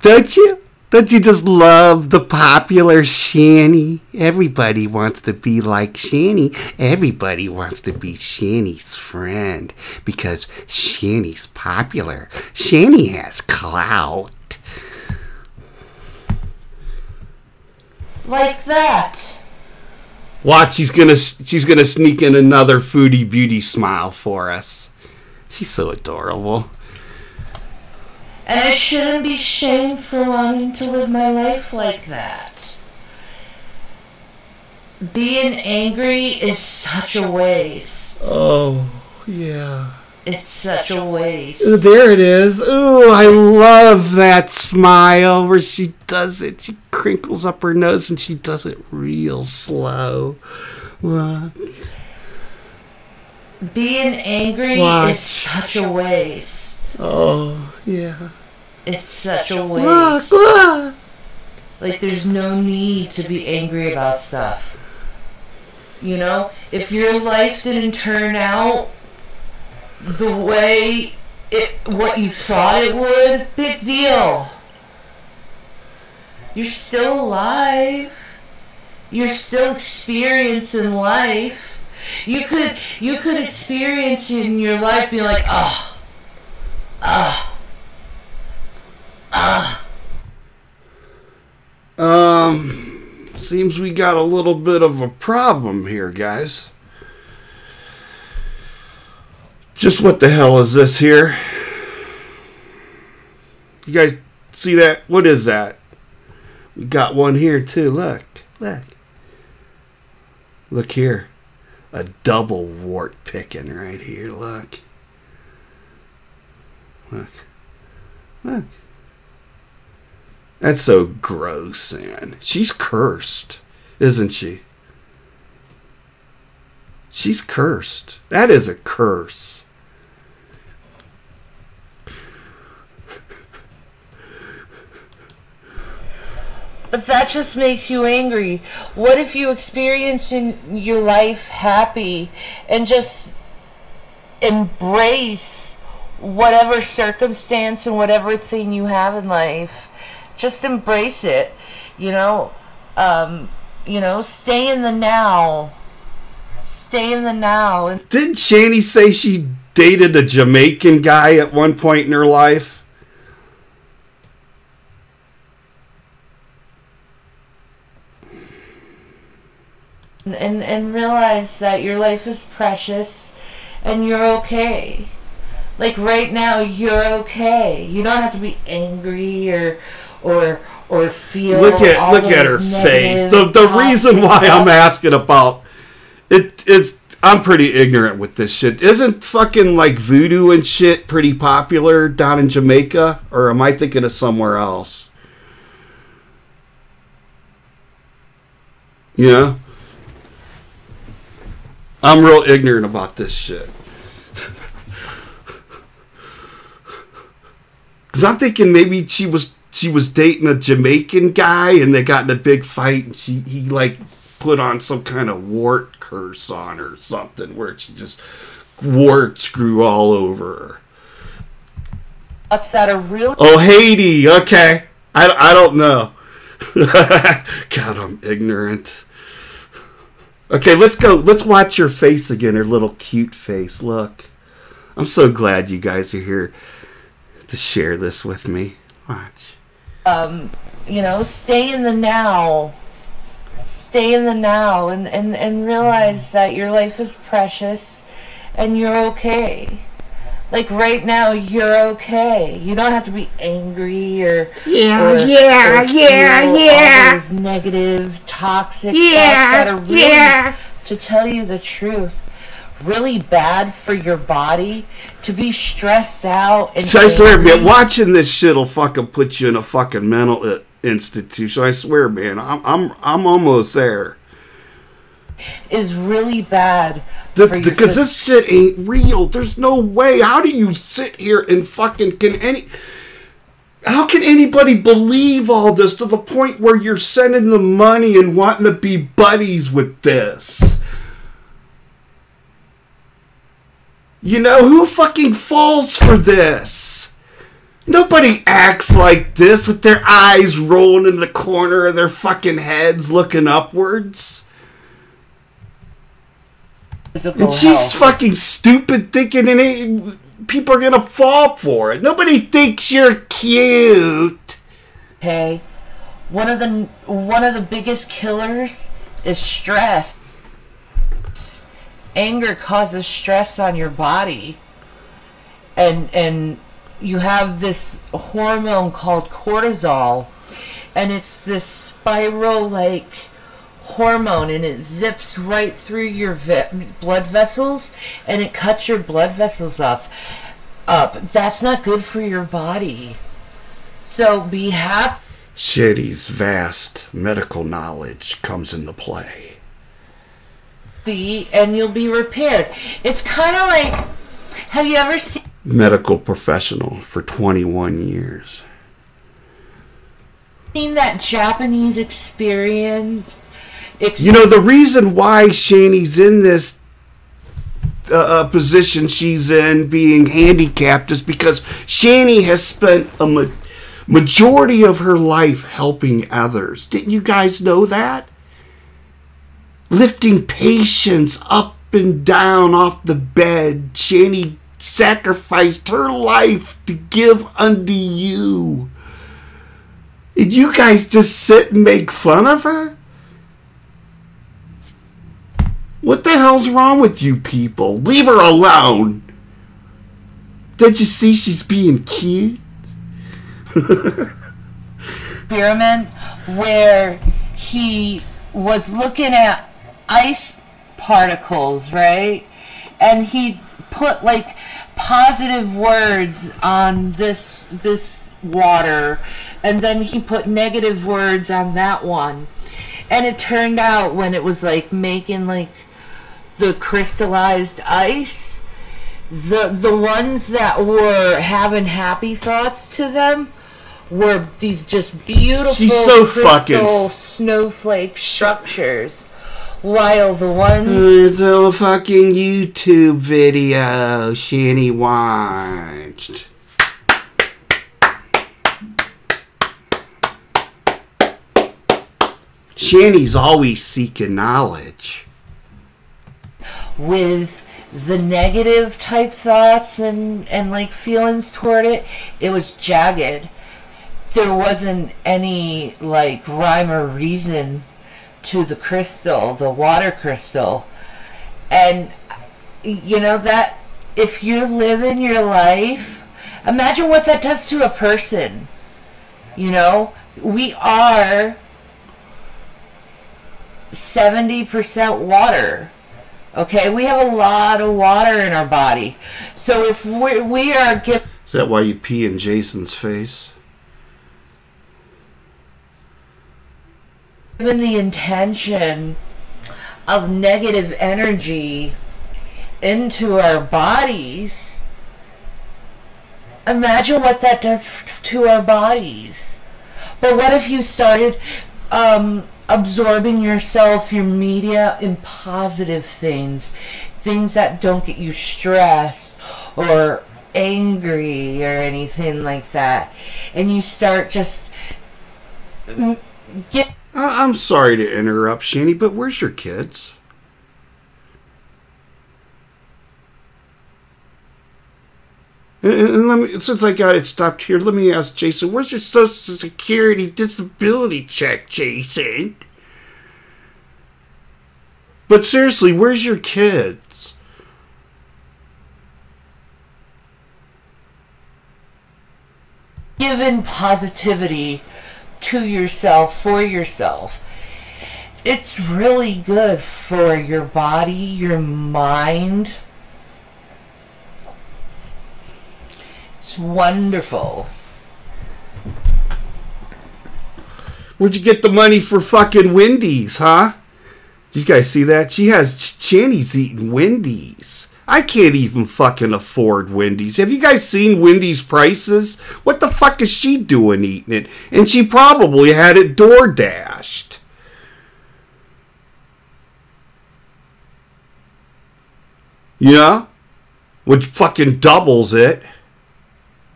Don't you? Don't you just love the popular Shanny? Everybody wants to be like Shanny. Everybody wants to be Shanny's friend because Shanny's popular. Shanny has clout. Like that. Watch, she's gonna she's gonna sneak in another foodie beauty smile for us. She's so adorable. And I shouldn't be shamed for wanting to live my life like that. Being angry is such a waste. Oh, yeah. It's such a waste. There it is. Ooh, I love that smile where she does it. She crinkles up her nose and she does it real slow. Look. Being angry Watch. is such a waste. Oh, yeah. It's such a waste. look. Like, there's no need to be angry about stuff. You know, if your life didn't turn out the way it what you thought it would, big deal. You're still alive. You're still experiencing life. You could you could experience it in your life be like, oh, ah, ah. Um, seems we got a little bit of a problem here, guys. Just what the hell is this here? You guys see that? What is that? We got one here too. Look, look. Look here. A double wart picking right here. Look. Look. Look. That's so gross, man. She's cursed, isn't she? She's cursed. That is a curse. But that just makes you angry. What if you experienced in your life happy and just embrace whatever circumstance and whatever thing you have in life? Just embrace it. You know, um, you know, stay in the now. Stay in the now. Didn't Shanny say she dated a Jamaican guy at one point in her life? and and realize that your life is precious and you're okay. Like right now you're okay. You don't have to be angry or or or feel Look at look at her face. The the reason why I'm asking about it is I'm pretty ignorant with this shit. Isn't fucking like voodoo and shit pretty popular down in Jamaica, or am I thinking of somewhere else? You know, I'm real ignorant about this shit. Cause I'm thinking maybe she was she was dating a Jamaican guy and they got in a big fight and she he like put on some kind of wart curse on her or something where she just warts grew all over her. thoughts that are really Oh Haiti, okay. I, I don't know. God, I'm ignorant. Okay, let's go. Let's watch her face again, her little cute face. Look. I'm so glad you guys are here to share this with me. Watch. Um, you know, stay in the now. Stay in the now and, and, and realize that your life is precious and you're okay. Like right now, you're okay. You don't have to be angry or Yeah, or, yeah, or yeah, yeah. All those negative, toxic Yeah, thoughts that are really, yeah. to tell you the truth, really bad for your body to be stressed out and So I swear, man, watching this shit'll fucking put you in a fucking mental uh, institution. I swear, man, I'm I'm I'm almost there. is really bad The-. Because this shit ain't real. There's no way. How do you sit here and fucking can any? How can anybody believe all this to the point where you're sending them money and wanting to be buddies with this? You know who fucking falls for this? Nobody acts like this with their eyes rolling in the corner of their fucking heads looking upwards. physical And she's health. fucking stupid thinking and it, people are gonna fall for it. Nobody thinks you're cute. okay one of the one of the biggest killers is stress anger causes stress on your body. And and you have this hormone called cortisol and it's this spiral like hormone and it zips right through your ve- blood vessels and it cuts your blood vessels off up. That's not good for your body. So be happy Shitty's vast medical knowledge comes into play. And you'll be repaired. It's kind of like have you ever seen Medical professional for 21 years. Seen that Japanese experience? Ex- You know, the reason why Shanny's in this uh, uh, position she's in, being handicapped, is because Shanny has spent a ma- majority of her life helping others. Didn't you guys know that? Lifting patients up and down off the bed. Jenny sacrificed her life to give unto you. Did you guys just sit and make fun of her? What the hell's wrong with you people? Leave her alone. Don't you see she's being cute? experiment where he was looking at ice particles, right? And he put like positive words on this this water and then he put negative words on that one. And it turned out when it was like making like the crystallized ice, the the ones that were having happy thoughts to them were these just beautiful She's so crystal fucking- snowflake structures, while the ones It's a fucking YouTube video Shanny watched. Shanny's always seeking knowledge. with the negative type thoughts and and like feelings toward it, it was jagged. There wasn't any like rhyme or reason to the crystal, the water crystal. And you know that if you live in your life, imagine what that does to a person. You know, we are 70% water. Okay, we have a lot of water in our body. So if we we are given Is that why you pee in Jason's face? The intention of negative energy into our bodies, imagine what that does to our bodies. But what if you started um, absorbing yourself, your media, in positive things, things that don't get you stressed or angry or anything like that, and you start just get I- I'm sorry to interrupt, Shanny, but where's your kids? And let me, since I got it stopped here, let me ask Jason, where's your social security disability check, Jason? But seriously, where's your kids? given positivity to yourself for yourself it's really good for your body your mind it's wonderful Where'd you get the money for fucking Wendy's, huh? Did you guys see that? She has Shanny's eating Wendy's. I can't even fucking afford Wendy's. Have you guys seen Wendy's prices? What the fuck is she doing eating it? And she probably had it door dashed. Yeah? Which fucking doubles it.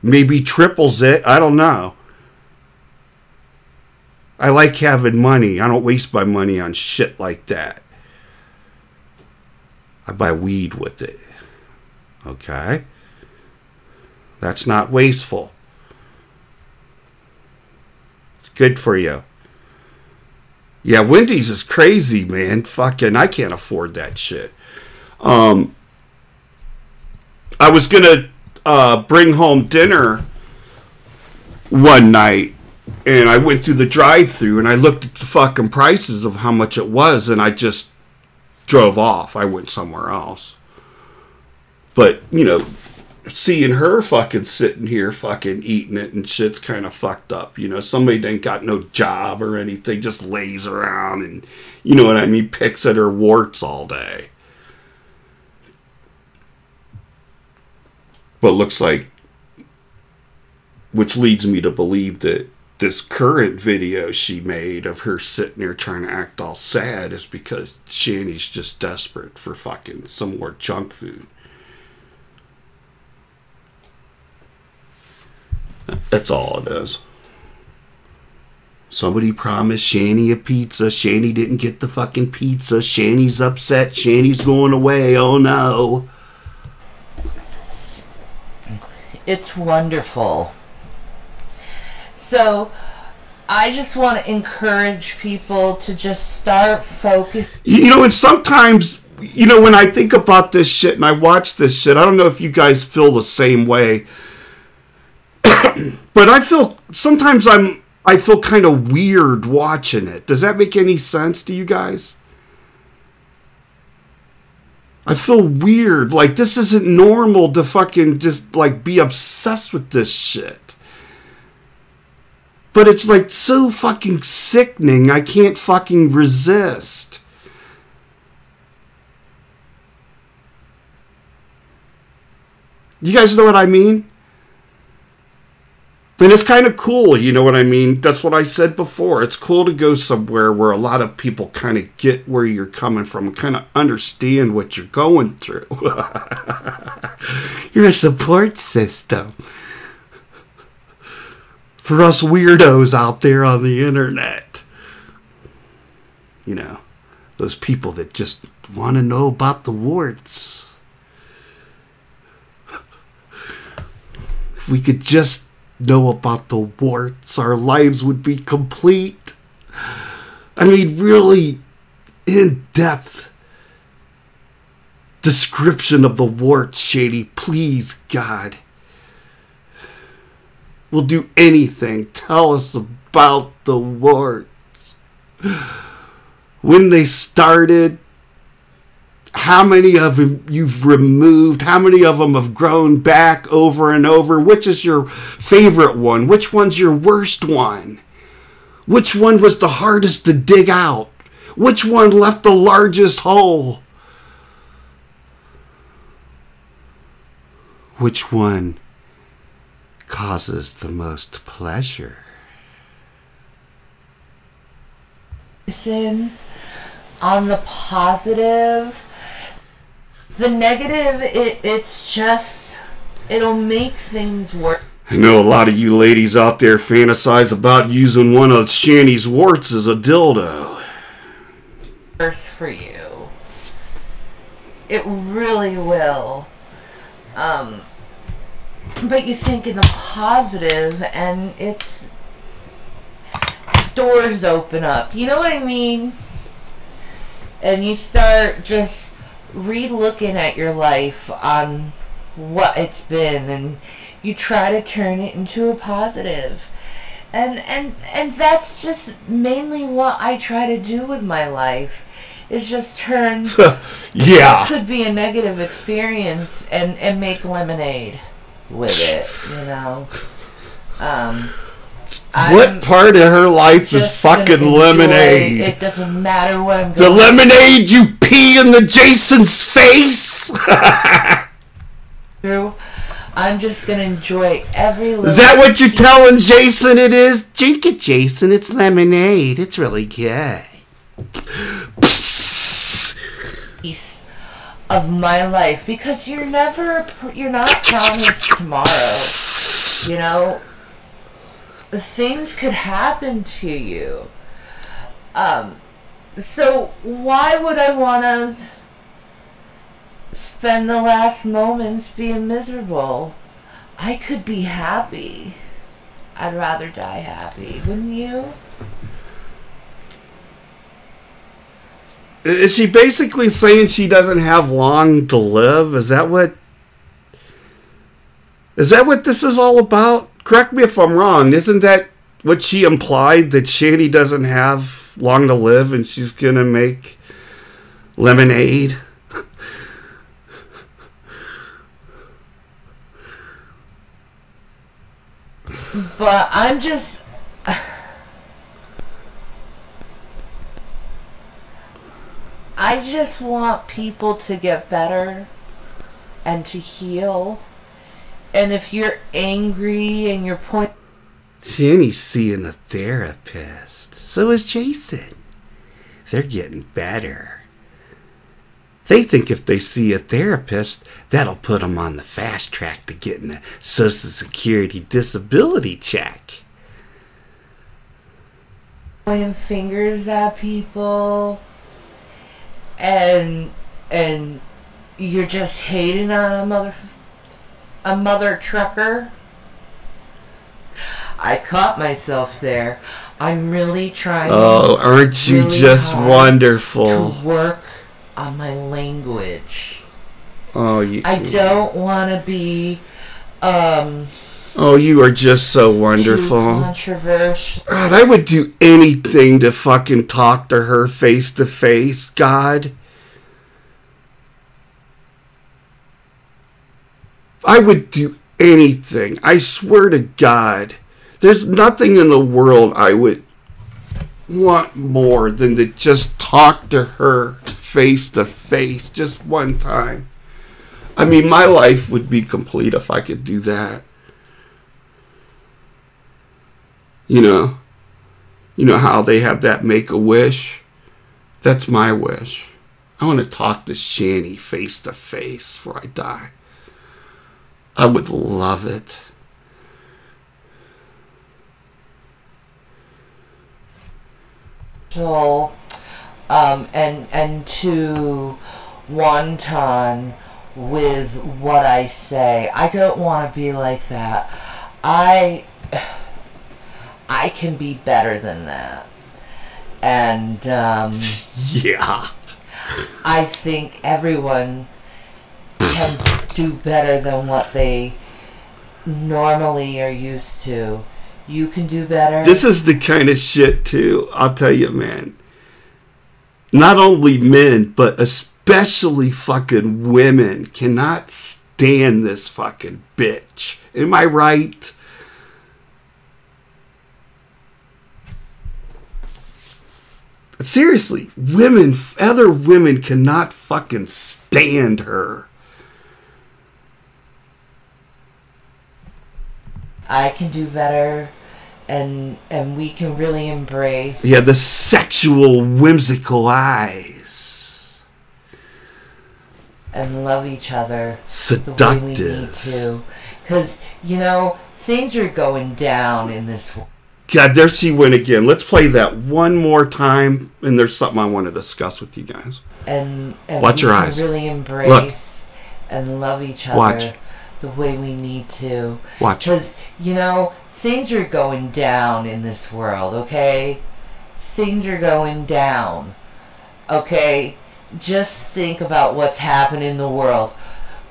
Maybe triples it. I don't know. I like having money. I don't waste my money on shit like that. I buy weed with it. Okay? That's not wasteful. It's good for you. Yeah, Wendy's is crazy, man. Fucking, I can't afford that shit. Um, I was gonna uh, bring home dinner one night and I went through the drive-through and I looked at the fucking prices of how much it was and I just drove off. I went somewhere else. But, you know, seeing her fucking sitting here fucking eating it and shit's kind of fucked up. You know, somebody that ain't got no job or anything, just lays around and, you know what I mean, picks at her warts all day. But looks like, which leads me to believe that this current video she made of her sitting there trying to act all sad is because Shanny's just desperate for fucking some more junk food. That's all it is. Somebody promised Shanny a pizza. Shanny didn't get the fucking pizza. Shanny's upset. Shanny's going away. Oh no. it's wonderful so i just want to encourage people to just start focus You know, and sometimes, you know, when I think about this shit and I watch this shit, I don't know if you guys feel the same way. but I feel sometimes I'm I feel kind of weird watching it. Does that make any sense to you guys? I feel weird. Like this isn't normal to fucking just like be obsessed with this shit. But it's like so fucking sickening. I can't fucking resist. You guys know what I mean? And it's kind of cool, you know what I mean? That's what I said before. It's cool to go somewhere where a lot of people kind of get where you're coming from kind of understand what you're going through. you're a support system for us weirdos out there on the internet. You know, those people that just want to know about the warts. If we could just know about the warts, our lives would be complete. I mean, really in depth description of the warts, Shady. Please, God. We'll do anything. Tell us about the warts. When they started, how many of them you've removed, how many of them have grown back over and over, which is your favorite one, which one's your worst one, which one was the hardest to dig out, which one left the largest hole, which one causes the most pleasure. Listen on the positive the negative, it, it's just, it'll make things worse. I know a lot of you ladies out there fantasize about using one of Shanny's warts as a dildo. Worse for you. It really will. Um, but you think in the positive, and it's doors open up. You know what I mean? And you start just re-looking at your life on what it's been and you try to turn it into a positive. And and and that's just mainly what I try to do with my life is just turn yeah. could be a negative experience and and make lemonade with it you know? Um what I'm part of her life is fucking lemonade? It doesn't matter what I'm The lemonade you pee in the Jason's face? through. I'm just gonna enjoy every is that what you're telling Jason it is? Drink it, Jason. It's lemonade. It's really good. piece of my life because you're never you're not promised tomorrow. You know, things could happen to you. Um, so why would I want to spend the last moments being miserable? I could be happy. I'd rather die happy, wouldn't you? Is she basically saying she doesn't have long to live? Is that what Is that what this is all about? Correct me if I'm wrong. Isn't that what she implied that Shanny doesn't have long to live and she's to make lemonade? But I'm just. I just want people to get better and to heal. And if you're angry and you're point Jenny's seeing a therapist. So is Jason. They're getting better. They think if they see a therapist, that'll put them on the fast track to getting a Social Security disability check. pointing fingers at people and and you're just hating on a mother a mother trucker I caught myself there. I'm really trying Oh, aren't you really just wonderful? to work on my language. Oh, you. I don't want to be um Oh, you are just so wonderful. controversial. God, I would do anything to fucking talk to her face to face. God. I would do anything. I swear to God. There's nothing in the world I would want more than to just talk to her face to face just one time. I mean, my life would be complete if I could do that. You know, you know how they have that make a wish? That's my wish. I want to talk to Shanny face to face before I die. I would love it. So, um, and and to wanton with what I say. I don't want to be like that. I I can be better than that. And um, Yeah. I think everyone can do better than what they normally are used to. You can do better. This is the kind of shit too. I'll tell you, man. Not only men, but especially fucking women cannot stand this fucking bitch. Am I right? Seriously, women, other women cannot fucking stand her. I can do better and and we can really embrace Yeah, the sexual, whimsical eyes. and love each other the way we need Seductive. Because, you know, things are going down in this world. God, there she went again. Let's play that one more time, and there's something I want to discuss with you guys. And, and Watch we your can eyes. really embrace and love each other Watch. The way we need to. Watch. Because, you know, things are going down in this world, okay? Things are going down, okay? Just think about what's happening in the world.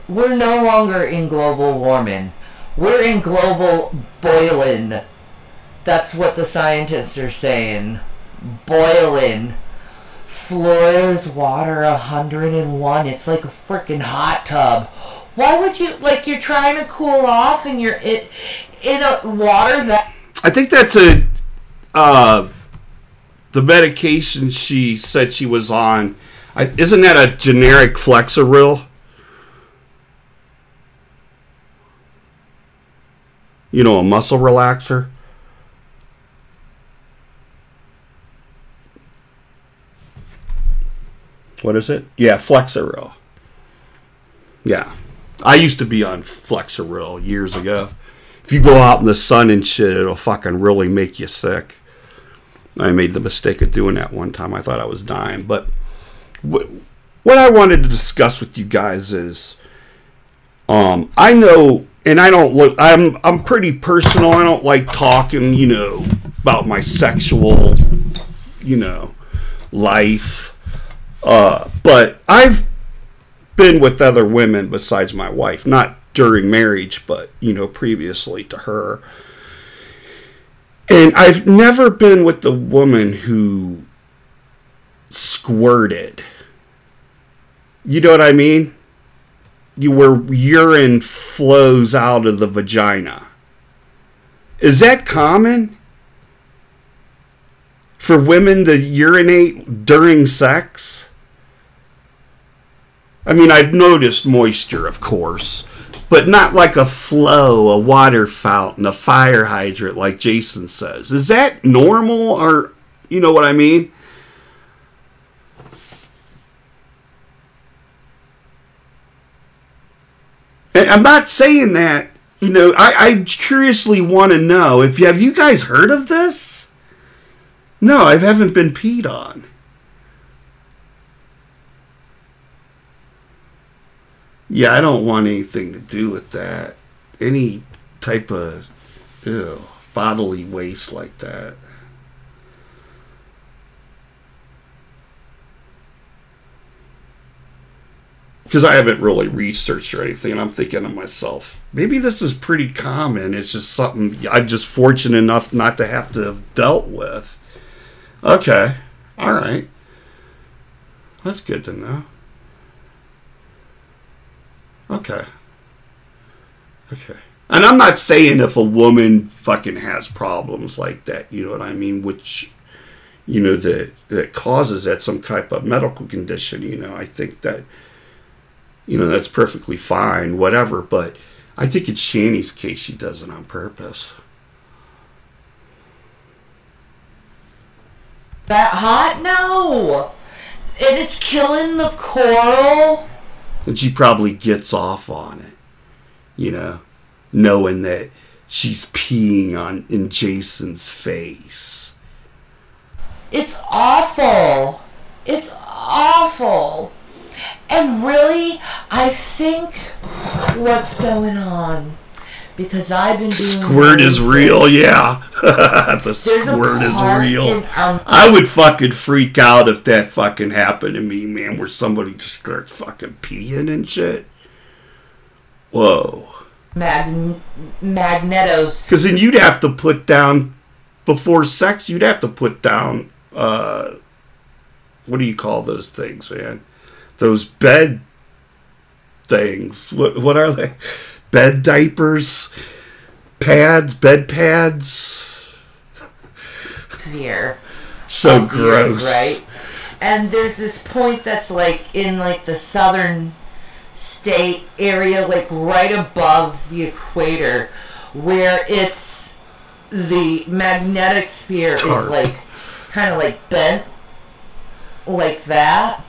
We're no longer in global warming. We're in global boiling. That's what the scientists are saying. Boiling. Florida's water 101. It's like a freaking hot tub. Why would you like you're trying to cool off and you're it in a water that I think that's a uh, the medication she said she was on. I, isn't that a generic Flexeril? You know, a muscle relaxer. What is it? Yeah, Flexeril. Yeah. I used to be on Flexeril years ago. If you go out in the sun and shit, it'll fucking really make you sick. I made the mistake of doing that one time. I thought I was dying. But what I wanted to discuss with you guys is um, I know, and I don't look, I'm, I'm pretty personal. I don't like talking, you know, about my sexual, you know, life. Uh, but I've been with other women besides my wife, not during marriage, but you know, previously to her. And I've never been with the woman who squirted. You know what I mean? You where urine flows out of the vagina. Is that common? For women to urinate during sex? I mean, I've noticed moisture, of course, but not like a flow, a water fountain, a fire hydrant, like Jason says. Is that normal, or you know what I mean? I'm not saying that. You know, I, I curiously want to know if have you guys heard of this? No, I haven't been peed on. Yeah, I don't want anything to do with that. Any type of ew, bodily waste like that. Because I haven't really researched or anything, and I'm thinking to myself, maybe this is pretty common. It's just something I'm just fortunate enough not to have to have dealt with. Okay, all right. That's good to know. Okay. Okay. And I'm not saying if a woman fucking has problems like that, you know what I mean, which you know that that causes that some type of medical condition, you know, I think that you know that's perfectly fine, whatever, but I think in Shanny's case she does it on purpose. that hot? No. And it's killing the coral. And she probably gets off on it, you know, knowing that she's peeing on in Jason's face. It's awful. It's awful. And really, I think what's going on because I've been doing Squirt is research. real, yeah. the squirt is real. in our- I would fucking freak out if that fucking happened to me, man, where somebody just starts fucking peeing and shit. Whoa. Mag- magnetos. Because then you'd have to put down, before sex, you'd have to put down, uh, what do you call those things, man? Those bed things. What, what are they? Bed diapers? Pads? Bed pads? Sphere. So earth, gross. right? And there's this point that's like in like the southern state area, like right above the equator, where it's the magnetic sphere Tarp. is like kind of like bent like that.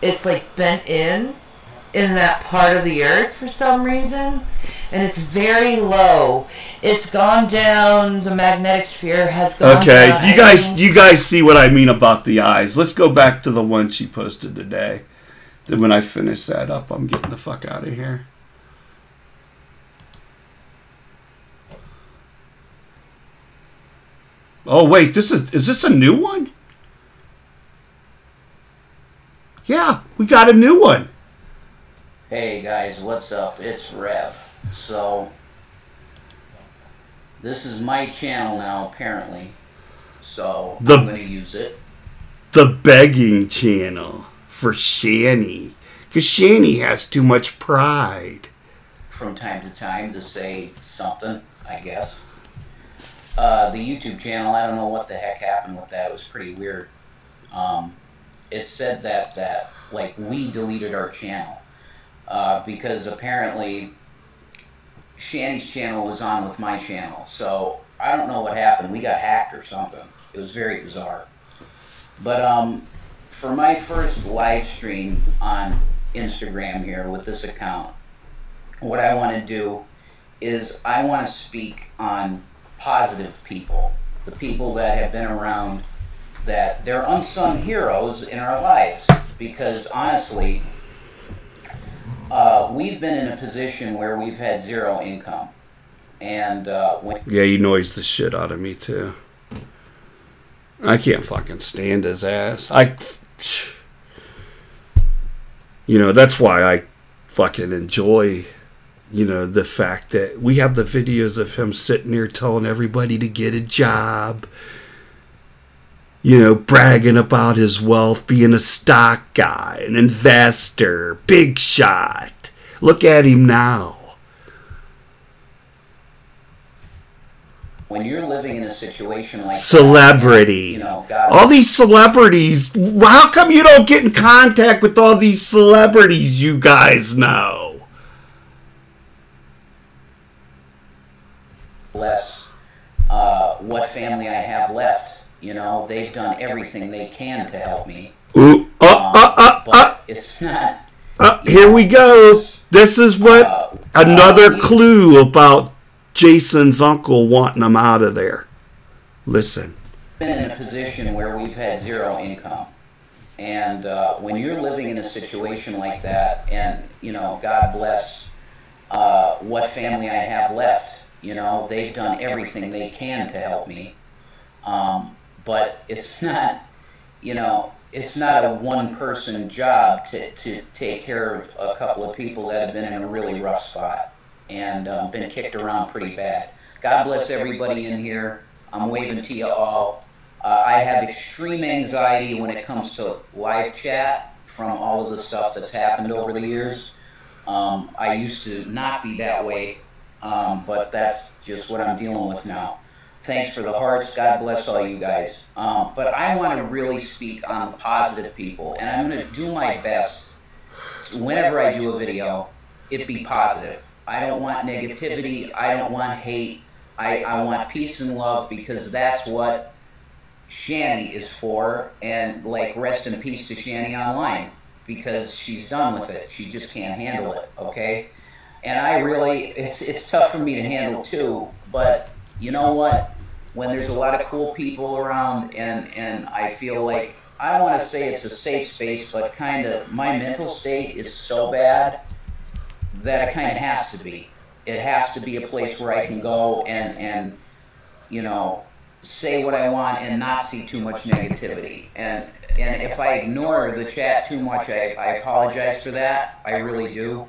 It's like bent in in that part of the earth for some reason and it's very low it's gone down the magnetic sphere has gone Okay, down do you guys you guys see what I mean about the eyes? Let's go back to the one she posted today. Then when I finish that up, I'm getting the fuck out of here. Oh wait, this is is this a new one? Yeah, we got a new one. Hey guys, what's up? It's Rev. So, this is my channel now, apparently. So, The- I'm going to use it. The begging channel for Shanny. Cause Shanny has too much pride. from time to time to say something, I guess. Uh, the YouTube channel, I don't know what the heck happened with that. It was pretty weird. Um, it said that that like we deleted our channel uh, because apparently Shanny's channel was on with my channel. So I don't know what happened. We got hacked or something. It was very bizarre. But um, for my first live stream on Instagram here with this account, what I want to do is I want to speak on positive people, the people that have been around, that they're unsung heroes in our lives. Because honestly, uh, we've been in a position where we've had zero income, and uh, when Yeah, he annoys the shit out of me too. I can't fucking stand his ass. I, you know, that's why I fucking enjoy, you know, the fact that we have the videos of him sitting here telling everybody to get a job. You know, bragging about his wealth, being a stock guy, an investor, big shot. Look at him now. when you're living in a situation like that, celebrity. you know, all these celebrities. How come you don't get in contact with all these celebrities you guys know? Less uh, what family I have left. You know, they've done everything they can to help me. Ooh, uh, Um, uh, uh, but uh, it's not. uh, here we go. This is what Uh, another clue about Jason's uncle wanting him out of there. Listen. been in a position where we've had zero income. And uh, when you're living in a situation like that, and, you know, God bless uh, what family I have left, you know, they've done everything they can to help me. Um, but it's not, you know, it's not a one person job to, to take care of a couple of people that have been in a really rough spot and um, been kicked around pretty bad. God bless everybody in here. I'm waving to you all. Uh, I have extreme anxiety when it comes to live chat from all of the stuff that's happened over the years. Um, I used to not be that way, um, but that's just what I'm dealing with now. Thanks for the hearts. God bless all you guys. Um, but I want to really speak on the positive people, and I'm going to do my best whenever I do a video, it be positive. I don't want negativity. I don't want hate. I, I want peace and love because that's what Shanny is for, and like rest in peace to Shanny Online because she's done with it. She just can't handle it. Okay, and I really, it's it's tough for me to handle too. But you know what? When there's a lot of cool people around, and and I feel like I don't want to say it's a safe space, but kind of my mental state is so bad that it kind of has to be. It has to be a place where I can go and and you know say what I want and not see too much negativity. And and if I ignore the chat too much, I, I apologize for that. I really do.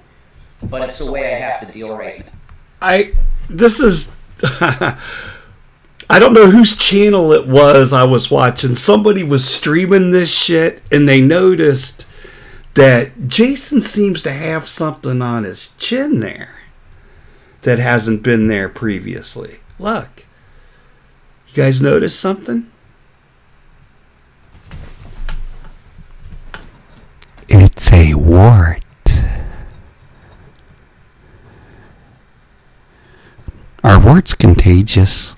But it's the way I have to deal right now. I this is I don't know whose channel it was I was watching. Somebody was streaming this shit and they noticed that Jason seems to have something on his chin there that hasn't been there previously. Look. You guys notice something? It's a wart. Are warts contagious?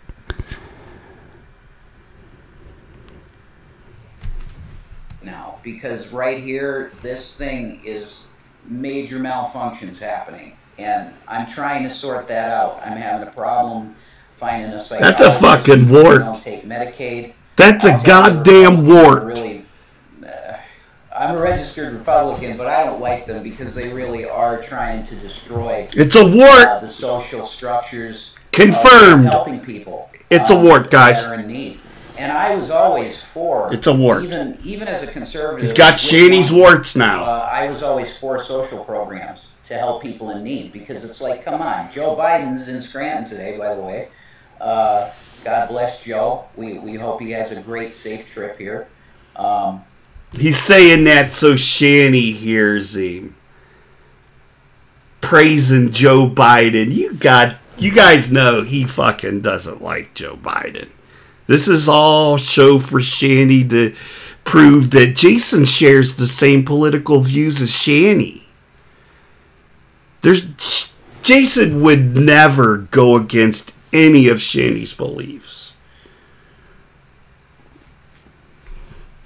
Because right here, this thing is major malfunctions happening, and I'm trying to sort that out. I'm having a problem finding a psychologist. That's a fucking wart. Don't take Medicaid. That's a I'll tell you, goddamn wart. Really, uh, I'm a registered Republican, but I don't like them because they really are trying to destroy It's a uh, wart. the social structures. Confirmed. Helping people. It's a wart, guys. That are in need. And I was always for. It's a wart. Even even as a conservative. He's got Shanny's warts now. Uh, I was always for social programs to help people in need because it's like, come on, Joe Biden's in Scranton today, by the way. Uh, God bless Joe. We we hope he has a great, safe trip here. Um, He's saying that so Shanny hears him. Praising Joe Biden. You got you guys know he fucking doesn't like Joe Biden. This is all show for Shanny to prove that Jason shares the same political views as Shanny. There's Jason would never go against any of Shanny's beliefs.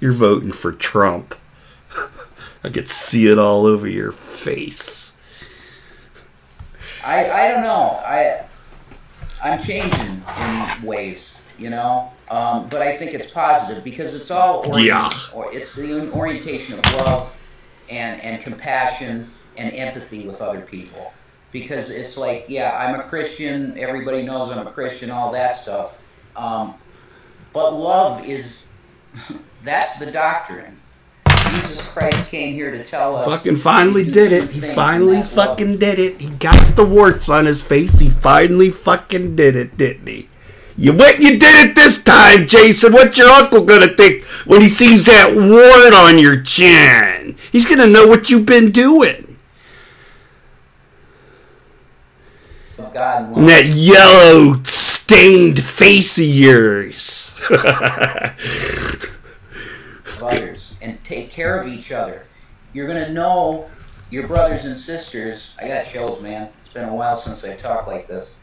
You're voting for Trump. I could see it all over your face. I I don't know. I I'm changing in ways, you know. Um, but I think it's positive because it's all orient- Yeah. or it's the orientation of love and and compassion and empathy with other people. Because it's like, yeah, I'm a Christian. Everybody knows I'm a Christian. All that stuff. Um, but love is that's the doctrine. Jesus Christ came here to tell us. Fucking finally did it. He finally that's love. fucking did it. He got the warts on his face. He finally fucking did it, didn't he? You went you did it this time, Jason. What's your uncle gonna think when he sees that wart on your chin? He's gonna know what you've been doing. God and that yellow stained face of yours. of others and take care of each other. You're gonna know your brothers and sisters. I got chills, man. It's been a while since I talked like this.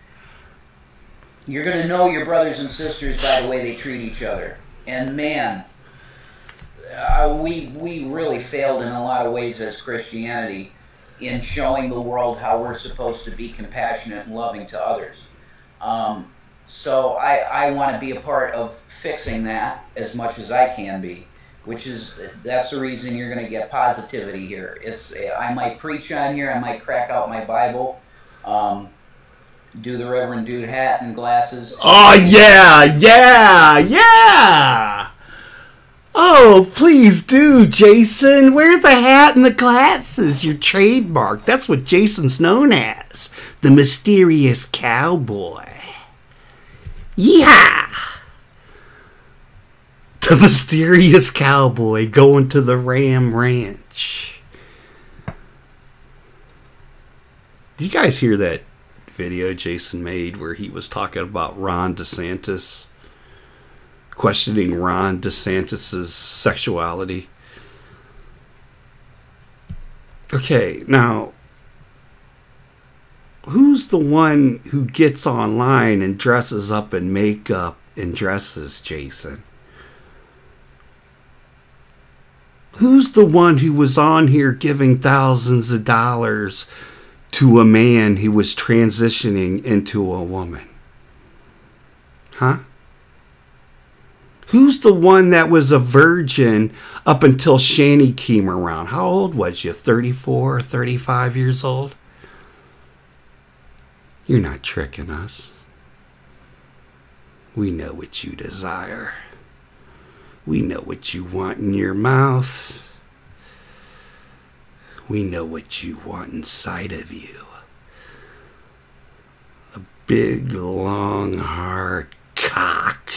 You're gonna know your brothers and sisters by the way they treat each other. And man, uh, we we really failed in a lot of ways as Christianity in showing the world how we're supposed to be compassionate and loving to others. Um, so I, I want to be a part of fixing that as much as I can be, which is that's the reason you're going to get positivity here. It's I might preach on here, I might crack out my Bible, um, do the Reverend Dude hat and glasses. Oh yeah, yeah, yeah. Oh, please do, Jason. Wear the hat and the glasses. Your trademark. That's what Jason's known as. The mysterious cowboy. Yeah. The mysterious cowboy going to the Ram Ranch. Do you guys hear that video Jason made where he was talking about Ron DeSantis, questioning Ron DeSantis's sexuality. Okay, now who's the one who gets online and dresses up in makeup and dresses Jason? Who's the one who was on here giving thousands of dollars to a man who was transitioning into a woman? Huh? Who's the one that was a virgin up until Shanny came around? How old was you? 34 or 35 years old? You're not tricking us. We know what you desire. We know what you want in your mouth. We know what you want inside of you. A big, long, hard cock.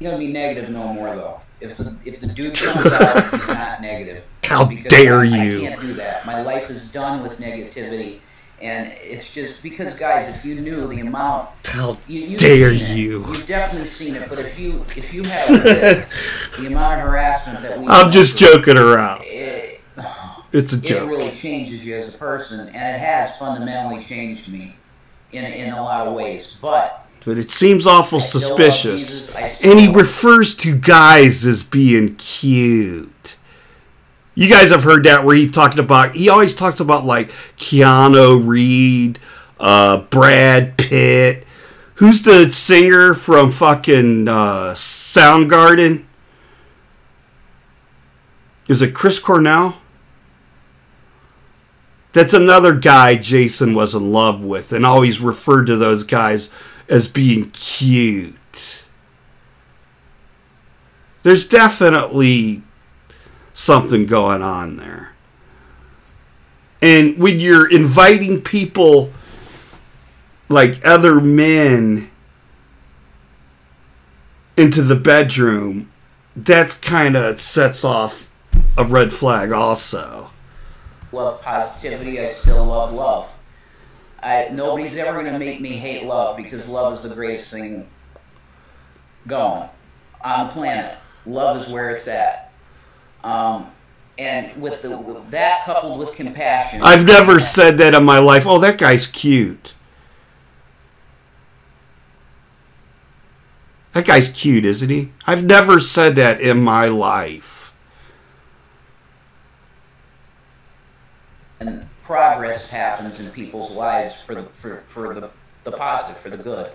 You're gonna be negative no more though. If the if the dude comes out, he's not negative. How dare I, you. I can't do that. My life is done with negativity, and it's just because, guys, if you knew the amount, How you, you've dare seen it. you. You've definitely seen it. But if you if you have lived the amount of harassment that we, I'm just joking around. It, It's a joke. it really changes you as a person, and it has fundamentally changed me in in a lot of ways. But But it seems awful I suspicious. Jesus. I still And he refers to guys as being cute. You guys have heard that where he talked about he always talks about like Keanu Reed, uh, Brad Pitt. Who's the singer from fucking uh, Soundgarden? Is it Chris Cornell? That's another guy Jason was in love with and always referred to those guys as being cute. There's definitely something going on there. And when you're inviting people like other men into the bedroom, that's kind of sets off a red flag also. love positivity. I still love love. I, nobody's ever going to make me hate love because love is the greatest thing going on the planet. Love is where it's at. Um, and with, the, with that coupled with compassion, I've never said that in my life. Oh, that guy's cute. That guy's cute, isn't he? I've never said that in my life. and progress happens in people's lives for the for, for the, the positive, for the good.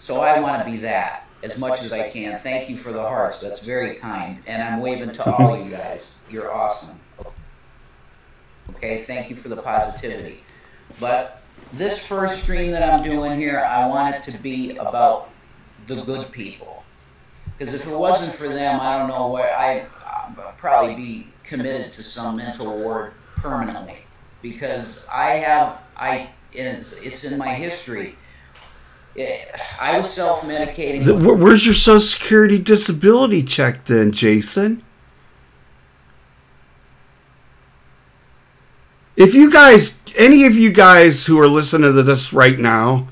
So I want to be that as much as I can. Thank you for the hearts. That's very kind. And I'm waving to all you guys. You're awesome. Okay, thank you for the positivity. But this first stream that I'm doing here, I want it to be about the good people. Because if it wasn't for them, I don't know where I I'd probably be committed to some mental ward permanently. Because I have I it's, it's in my history. I was self-medicating. Where's your Social Security disability check then, Jason? If you guys, any of you guys who are listening to this right now,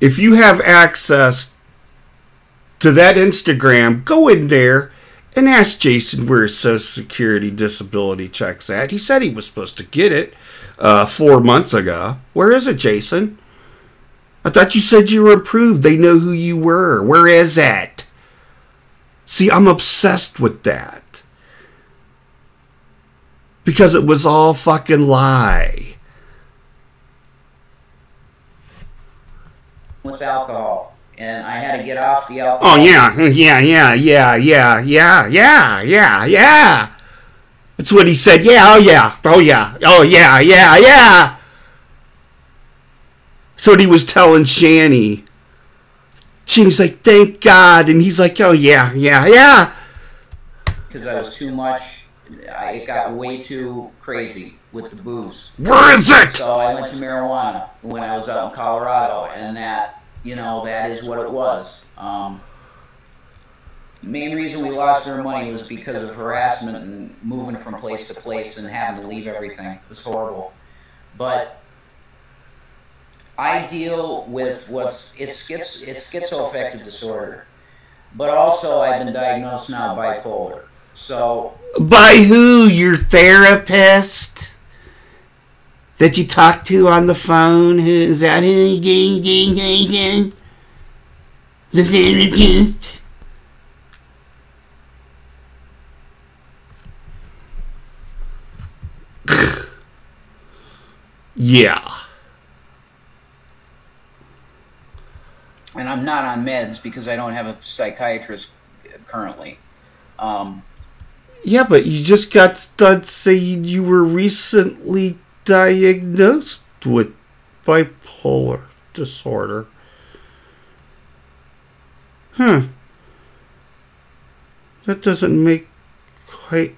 if you have access to that Instagram, go in there and ask Jason where his Social Security disability check's at. He said he was supposed to get it uh, four months ago. Where is it, Jason? I thought you said you were approved. They know who you were. Where is that? See, I'm obsessed with that. Because it was all fucking lie. with alcohol, and I had to get off the alcohol. Oh yeah, yeah, yeah, yeah, yeah, yeah, yeah, yeah, yeah. That's what he said. Yeah, oh yeah, oh yeah, oh yeah, yeah, yeah. So what he was telling Shanny. Shanny's like, thank God, and he's like, oh yeah, yeah, yeah. because that was too much. I, it got way too crazy with the booze. Where is it? So I went to marijuana when I was out in Colorado, and that, you know, that is what it was. Um, the main reason we lost our money was because of harassment and moving from place to place and having to leave everything. It was horrible. But I deal with what's it's schiz, it's schizoaffective disorder, but also I've been diagnosed now bipolar. So by who? Your therapist that you talk to on the phone? Who is that? Who? The therapist. yeah. And I'm not on meds because I don't have a psychiatrist currently. Um, Yeah, but you just got done saying you were recently diagnosed with bipolar disorder. Huh. That doesn't make quite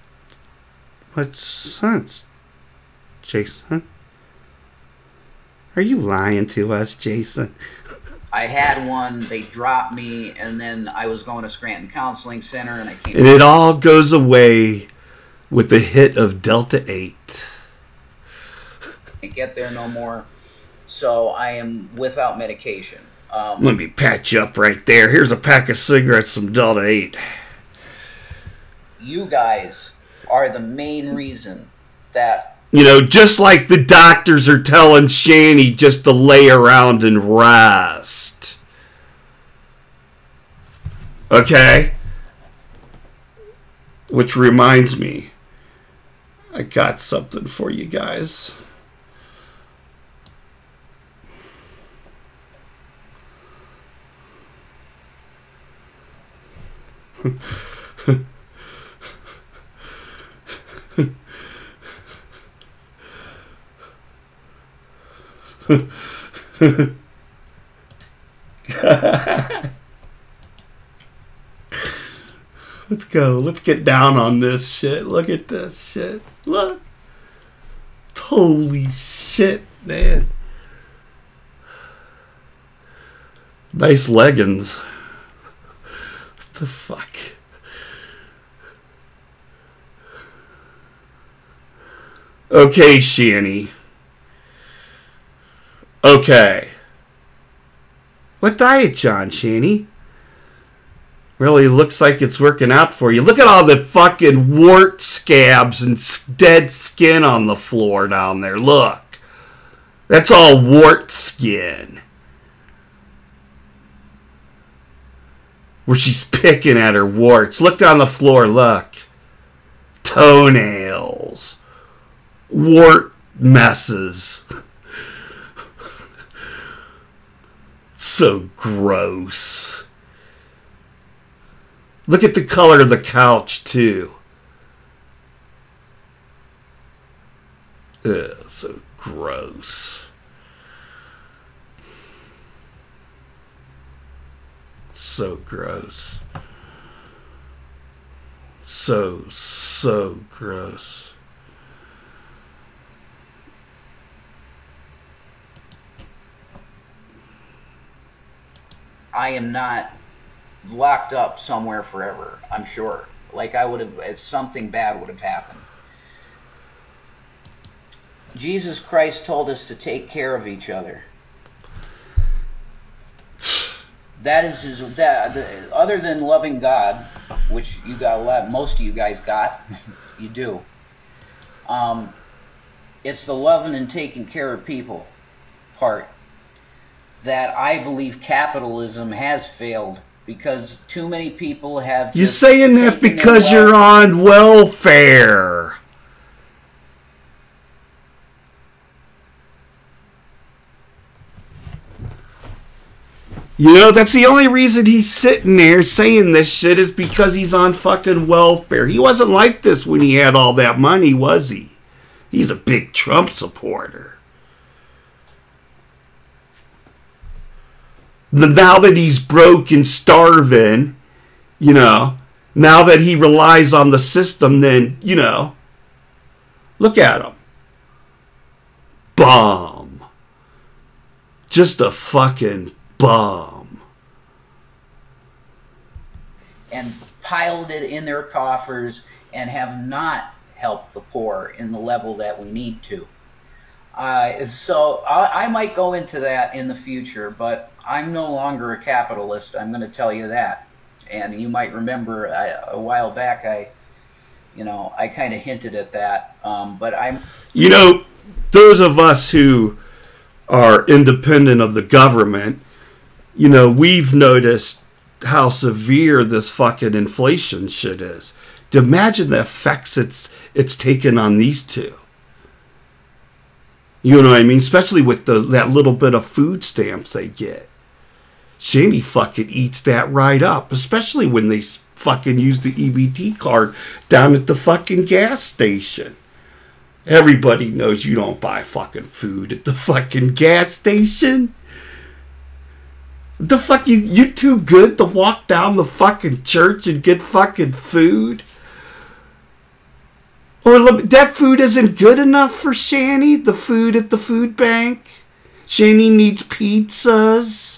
much sense, Jason. Are you lying to us, Jason? I had one, they dropped me, and then I was going to Scranton Counseling Center, and I came. And it all goes away with the hit of Delta 8. can't get there no more. So I am without medication. Um, Let me patch you up right there. Here's a pack of cigarettes, some Delta 8. you guys are the main reason that You know, just like the doctors are telling Shanny just to lay around and rest. Okay? Which reminds me, I got something for you guys. Let's go. Let's get down on this shit. Look at this shit. Look. Holy shit, man. Nice leggings. What the fuck? Okay, Shanny. Okay. What diet, John Shanny? Really looks like it's working out for you. Look at all the fucking wart scabs and dead skin on the floor down there. Look. That's all wart skin. Where she's picking at her warts. Look down the floor, look. Toenails. Wart messes. so gross. Look at the color of the couch, too. Ugh, so gross. So gross. So, so gross. I am not locked up somewhere forever. I'm sure. Like I would have, something bad would have happened. Jesus Christ told us to take care of each other. That is his. That, the, other than loving God, which you got a lot, most of you guys got, you do. Um, it's the loving and taking care of people part that I believe capitalism has failed because too many people have. You're saying that because you're on welfare. You know, that's the only reason he's sitting there saying this shit is because he's on fucking welfare. He wasn't like this when he had all that money, was he? He's a big Trump supporter. Now that he's broke and starving, you know, now that he relies on the system, then, you know, look at him. Bum. Just a fucking bum. and piled it in their coffers and have not helped the poor in the level that we need to. Uh, so I, I might go into that in the future, but I'm no longer a capitalist. I'm going to tell you that. And you might remember I, a while back, I, you know, I kind of hinted at that. Um, but I'm You know, those of us who are independent of the government, you know, we've noticed how severe this fucking inflation shit is. Imagine the effects it's it's taken on these two. You know what I mean? Especially with the that little bit of food stamps they get. Shanny fucking eats that right up, especially when they fucking use the EBT card down at the fucking gas station. Everybody knows you don't buy fucking food at the fucking gas station. The fuck you you too good to walk down the fucking church and get fucking food? Or that food isn't good enough for Shanny, the food at the food bank. Shanny needs pizzas.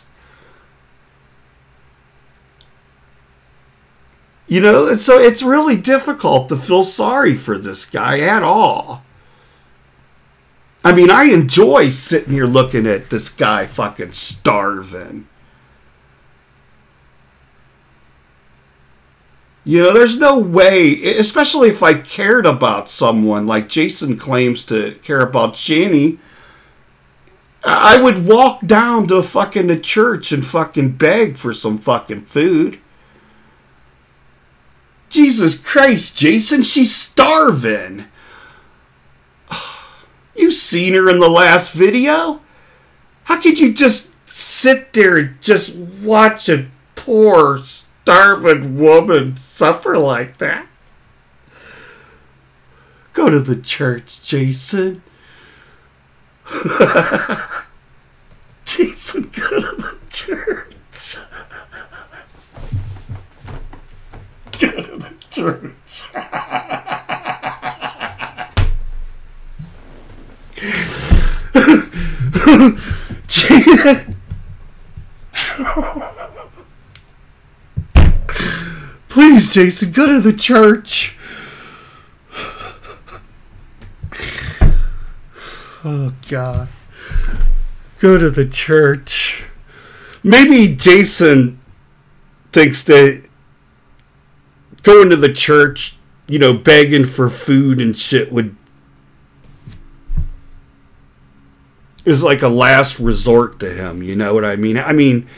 You know, so it's really difficult to feel sorry for this guy at all. I mean, I enjoy sitting here looking at this guy fucking starving. You know, there's no way, especially if I cared about someone like Jason claims to care about Jenny. I would walk down to fucking the church and fucking beg for some fucking food. Jesus Christ, Jason, she's starving. You seen her in the last video? How could you just sit there and just watch a poor starving woman suffer like that? Go to the church, Jason. Jason, go to the church. go to church. Please, Jason, go to the church. Oh, God. Go to the church. Maybe Jason thinks that going to the church, you know, begging for food and shit would is like a last resort to him. You know what I mean? I mean,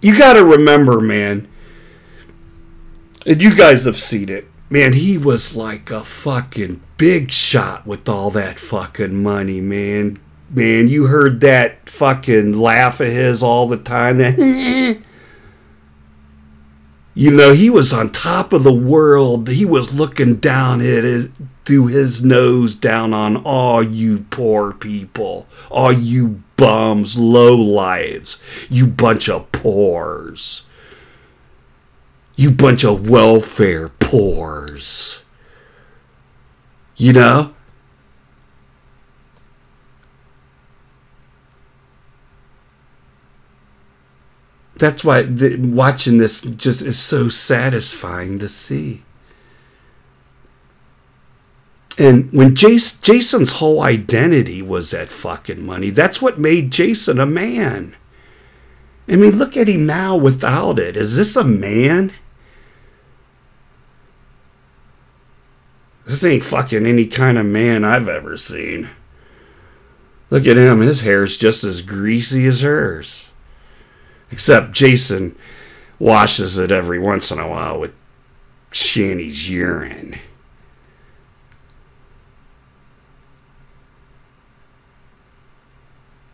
you got to remember, man, and you guys have seen it. Man, he was like a fucking big shot with all that fucking money, man. Man, you heard that fucking laugh of his all the time. That you know, he was on top of the world. He was looking down at it through his nose down on all you poor people, all you bums, low lives, you bunch of poors, you bunch of welfare poors. You know? That's why the, watching this just is so satisfying to see. And when Jace, Jason's whole identity was that fucking money, that's what made Jason a man. I mean, look at him now without it. Is this a man? This ain't fucking any kind of man I've ever seen. Look at him. His hair's just as greasy as hers. Except Jason washes it every once in a while with Shanny's urine.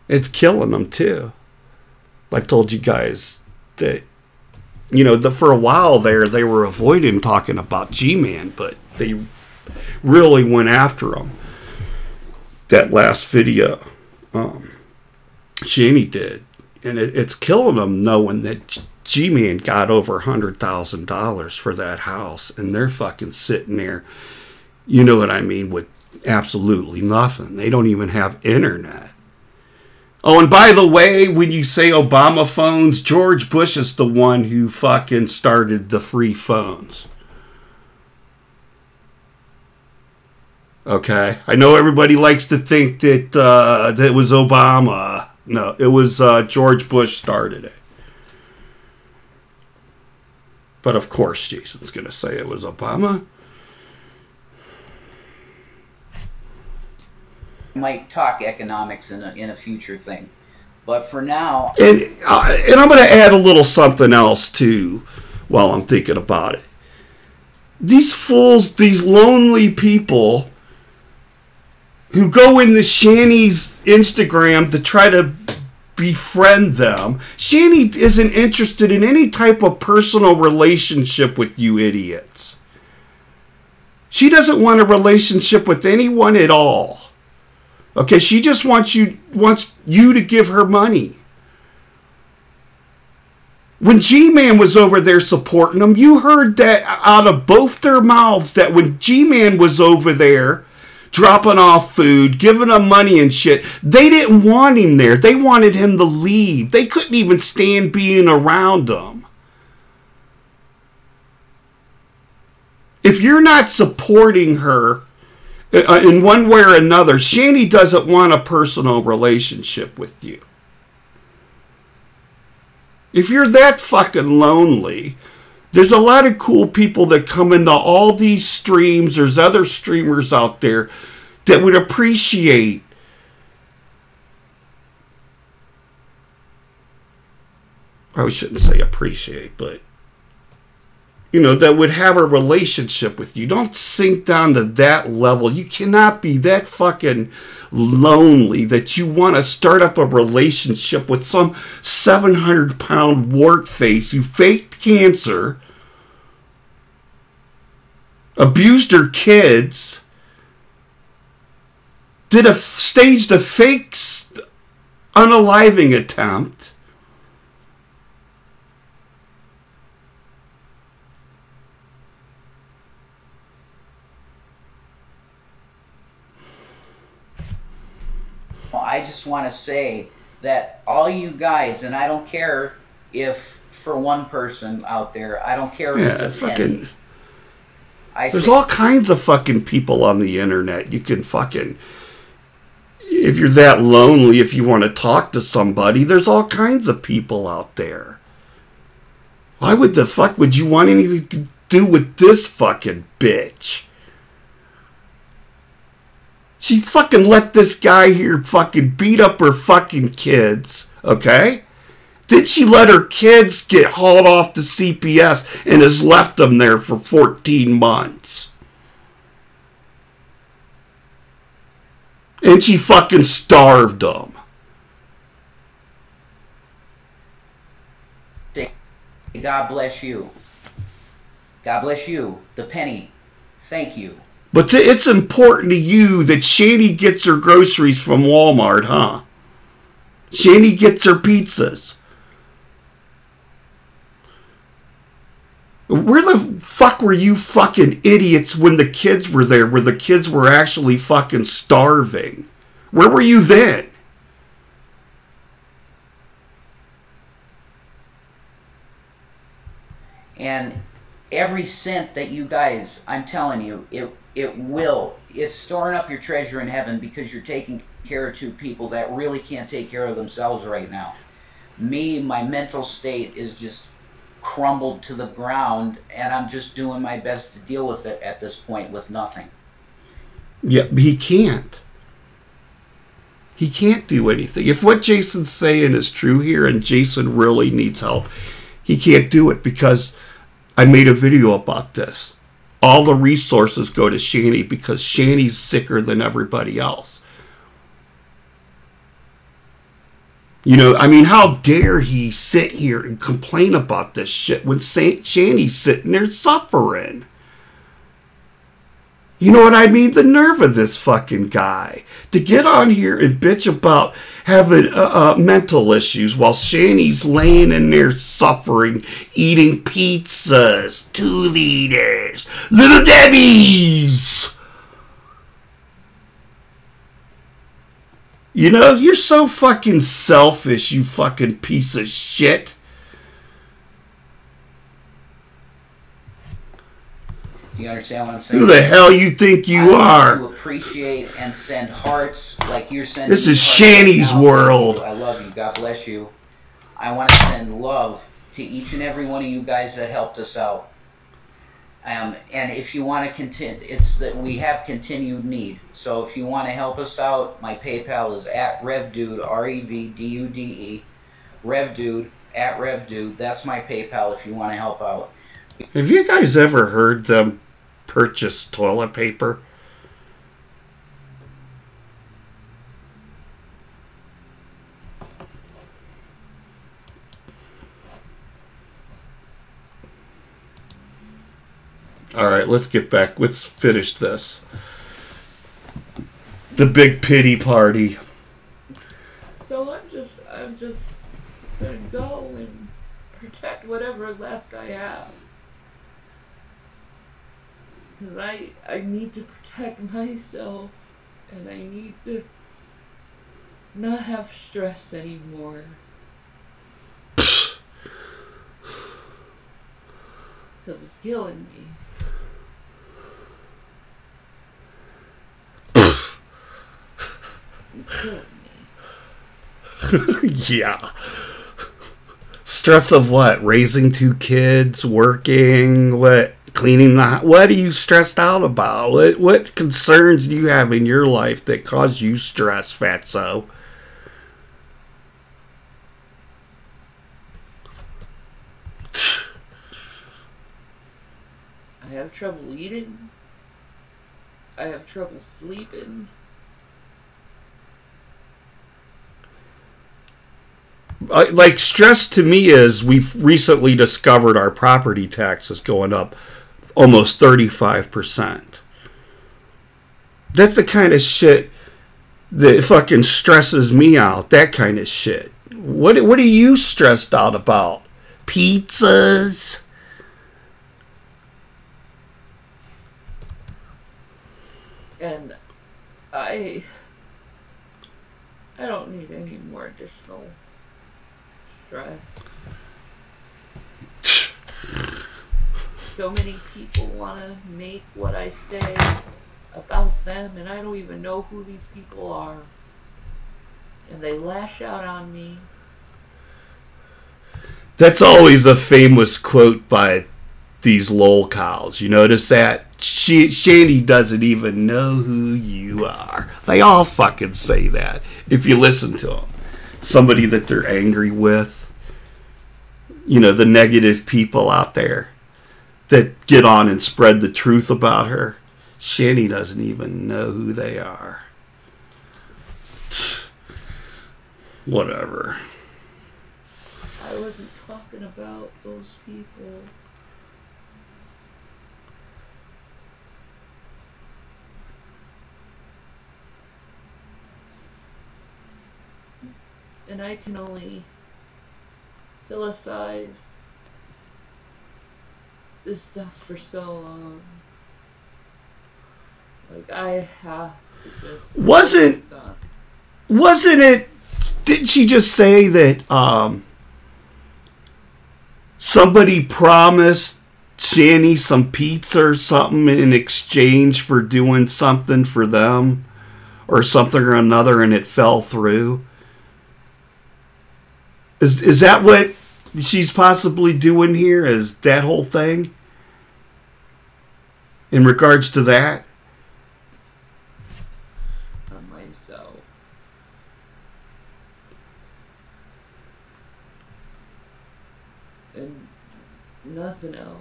It's killing them too. I told you guys that you know the, for a while there they were avoiding talking about G-Man, but they really went after him. That last video, um, Shanny did, and it, it's killing them knowing that G-Man got over a hundred thousand dollars for that house, and they're fucking sitting there. You know what I mean with absolutely nothing. They don't even have internet. Oh, and by the way, when you say Obama phones, George Bush is the one who fucking started the free phones. Okay, I know everybody likes to think that uh, that was Obama. No, it was uh, George Bush started it. But of course, Jason's going to say it was Obama. might talk economics in a, in a future thing. But for now, and uh, and I'm going to add a little something else too, while I'm thinking about it. These fools, these lonely people, who go into Shanny's Instagram to try to befriend them. Shanny isn't interested in any type of personal relationship with you idiots. She doesn't want a relationship with anyone at all. Okay, she just wants you wants you to give her money. When G Man was over there supporting them, you heard that out of both their mouths that when G Man was over there dropping off food, giving them money and shit, they didn't want him there. They wanted him to leave. They couldn't even stand being around him. If you're not supporting her uh, in one way or another, Shanny doesn't want a personal relationship with you. If you're that fucking lonely, there's a lot of cool people that come into all these streams. There's other streamers out there that would appreciate I shouldn't say appreciate, but you know, that would have a relationship with you. Don't sink down to that level. You cannot be that fucking lonely that you want to start up a relationship with some 700 pound wart face who faked cancer, abused her kids, did a staged a fake unaliving attempt I just want to say that all you guys, and I don't care if for one person out there, I don't care if yeah, it's a fucking. I There's say, all kinds of fucking people on the internet. You can fucking. If you're that lonely, if you want to talk to somebody, there's all kinds of people out there. Why would the fuck would you want anything to do with this fucking bitch? She fucking let this guy here fucking beat up her fucking kids, okay? Did she let her kids get hauled off to CPS and has left them there for 14 months? And she fucking starved them. God bless you. God bless you. The penny. Thank you. But it's important to you that Shanny gets her groceries from Walmart, huh? Shanny gets her pizzas. Where the fuck were you fucking idiots when the kids were there, where the kids were actually fucking starving? Where were you then? And every cent that you guys, I'm telling you, it it will. It's storing up your treasure in heaven because you're taking care of two people that really can't take care of themselves right now. Me, my mental state is just crumbled to the ground, and I'm just doing my best to deal with it at this point with nothing. Yeah, he can't. He can't do anything. If what Jason's saying is true here and Jason really needs help, he can't do it because I made a video about this all the resources go to Shanny because Shanny's sicker than everybody else. You know, I mean, how dare he sit here and complain about this shit when Saint Shanny's sitting there suffering? You know what I mean? The nerve of this fucking guy to get on here and bitch about having uh, uh, mental issues while Shanny's laying in there suffering, eating pizzas, two liters, little Debbie's. You know, you're so fucking selfish, you fucking piece of shit. You understand what I'm saying? Who the hell you think you I are? To appreciate and send hearts like you're sending. This is hearts right Shanny's world. I love you. God bless you. I want to send love to each and every one of you guys that helped us out. Um, and if you want to continue, it's that we have continued need. So if you want to help us out, my PayPal is at RevDude, R E V D U D E, RevDude at RevDude. That's my PayPal if you want to help out. Have you guys ever heard them purchase toilet paper. All right, let's get back. Let's finish this. The big pity party. So I'm just, I'm just gonna go and protect whatever left I have. Because I, I need to protect myself, and I need to not have stress anymore. Because it's killing me. It's killing me. yeah. Stress of what? Raising two kids, working, what? Cleaning the What are you stressed out about? What, what concerns do you have in your life that cause you stress, fatso? I have trouble eating. I have trouble sleeping. Uh, like stress to me is we've recently discovered our property taxes going up almost 35%. That's the kind of shit that fucking stresses me out. That kind of shit. What what are you stressed out about? Pizzas? And I. I don't need any more additional stress. So many people want to make what I say about them, and I don't even know who these people are. And they lash out on me. That's always a famous quote by these lol cows. You notice that? She, Shanny doesn't even know who you are. They all fucking say that if you listen to them. Somebody that they're angry with. You know, the negative people out there that get on and spread the truth about her. Shanny doesn't even know who they are. Whatever. I wasn't talking about those people. And I can only philosophize this stuff for so long. Like I have to just Wasn't- wasn't it didn't she just say that um somebody promised Shanny some pizza or something in exchange for doing something for them or something or another and it fell through is is that what she's possibly doing here is that whole thing in regards to that myself. And nothing else.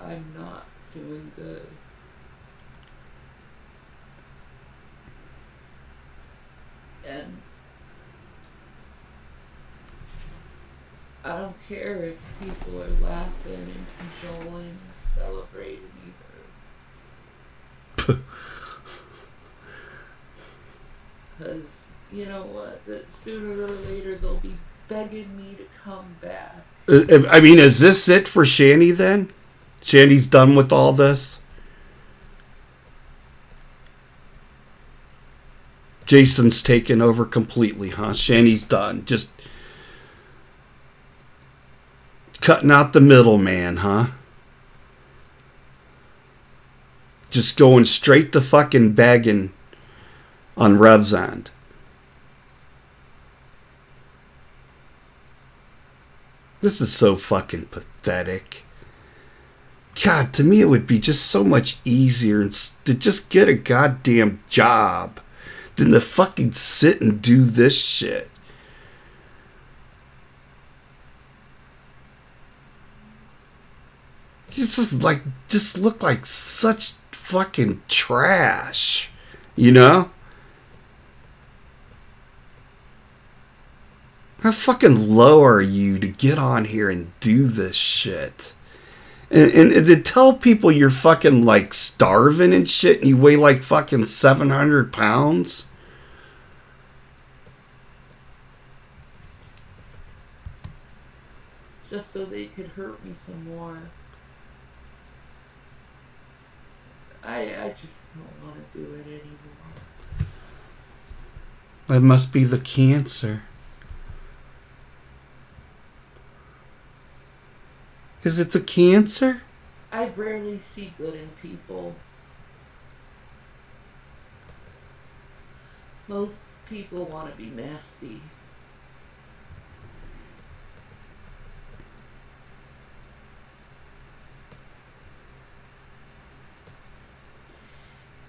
I'm not doing good. And I don't care if people are laughing and cajoling, celebrating either. Because, you know what? That sooner or later they'll be begging me to come back. I mean, is this it for Shanny then? Shanny's done with all this? Jason's taken over completely, huh? Shanny's done. Just cutting out the middleman, huh? Just going straight to fucking begging on Rev's end. This is so fucking pathetic. God, to me, it would be just so much easier to just get a goddamn job than to fucking sit and do this shit. This is like, just look like such fucking trash, you know? How fucking low are you to get on here and do this shit? And, and, and to tell people you're fucking like starving and shit and you weigh like fucking 700 pounds. Just so they could hurt me some more. I I just don't want to do it anymore. It must be the cancer. Is it the cancer? I rarely see good in people. Most people want to be nasty.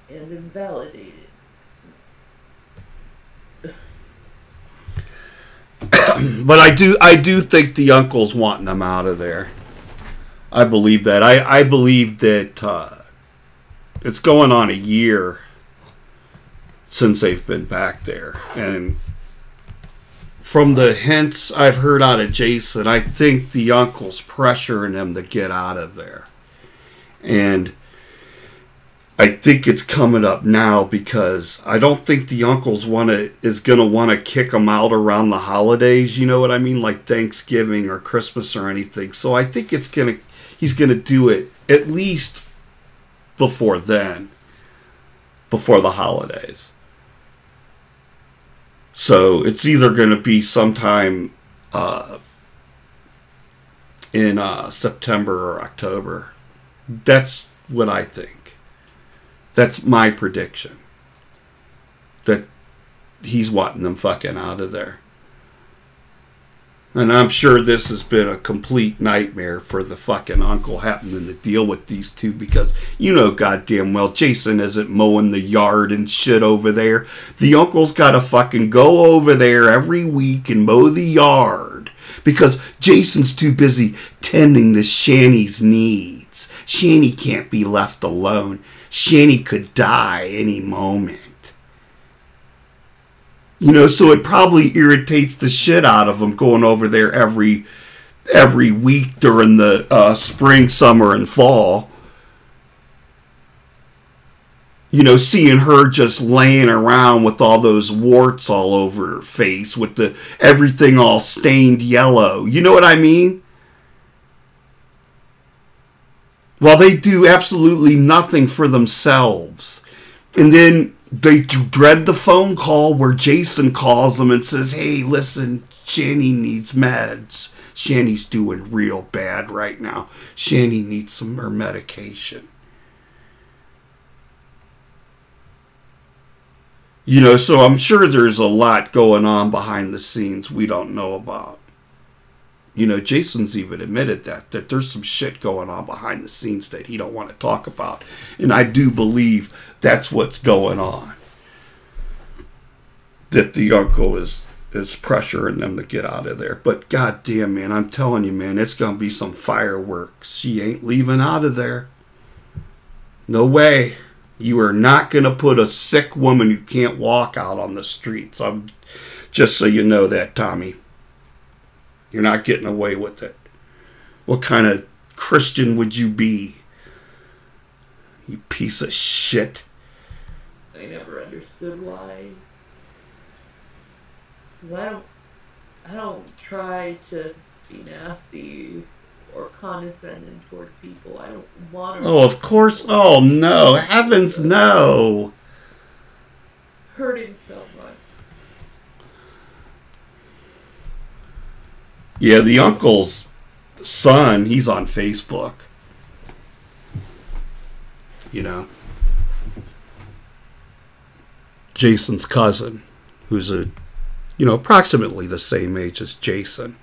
And invalidated. But I do I do think the uncle's wanting them out of there. I believe that. I, I believe that uh, it's going on a year since they've been back there. And from the hints I've heard out of Jason, I think the uncle's pressuring him to get out of there. And I think it's coming up now because I don't think the uncles want to is going to want to kick them out around the holidays, you know what I mean, like Thanksgiving or Christmas or anything. So I think it's to he's going to do it at least before then, before the holidays. So it's either going to be sometime uh, in uh, September or October. That's what I think. That's my prediction. That he's wanting them fucking out of there. And I'm sure this has been a complete nightmare for the fucking uncle happening to deal with these two because you know goddamn well Jason isn't mowing the yard and shit over there. The uncle's got to fucking go over there every week and mow the yard because Jason's too busy tending to Shanny's needs. Shanny can't be left alone. Shanny could die any moment. You know, so it probably irritates the shit out of him going over there every every week during the uh, spring, summer, and fall. You know, seeing her just laying around with all those warts all over her face, with the everything all stained yellow. You know what I mean? While they do absolutely nothing for themselves. And then they dread the phone call where Jason calls them and says, Hey, listen, Shanny needs meds. Shanny's doing real bad right now. Shanny needs some more medication. You know, so I'm sure there's a lot going on behind the scenes we don't know about. You know, Jason's even admitted that that there's some shit going on behind the scenes that he don't want to talk about. And I do believe that's what's going on. That the uncle is is pressuring them to get out of there. But goddamn man, I'm telling you, man, it's gonna be some fireworks. She ain't leaving out of there. No way. You are not gonna put a sick woman who can't walk out on the streets. I'm just so you know that, Tommy. You're not getting away with it. What kind of Christian would you be? You piece of shit. I never understood why. Cause I don't, I don't try to be nasty or condescending toward people. I don't want to Oh, of course. Oh, no. Heavens, no. Hurting him so much. Yeah, the uncle's son, he's on Facebook. You know. Jason's cousin, who's a, you know, approximately the same age as Jason.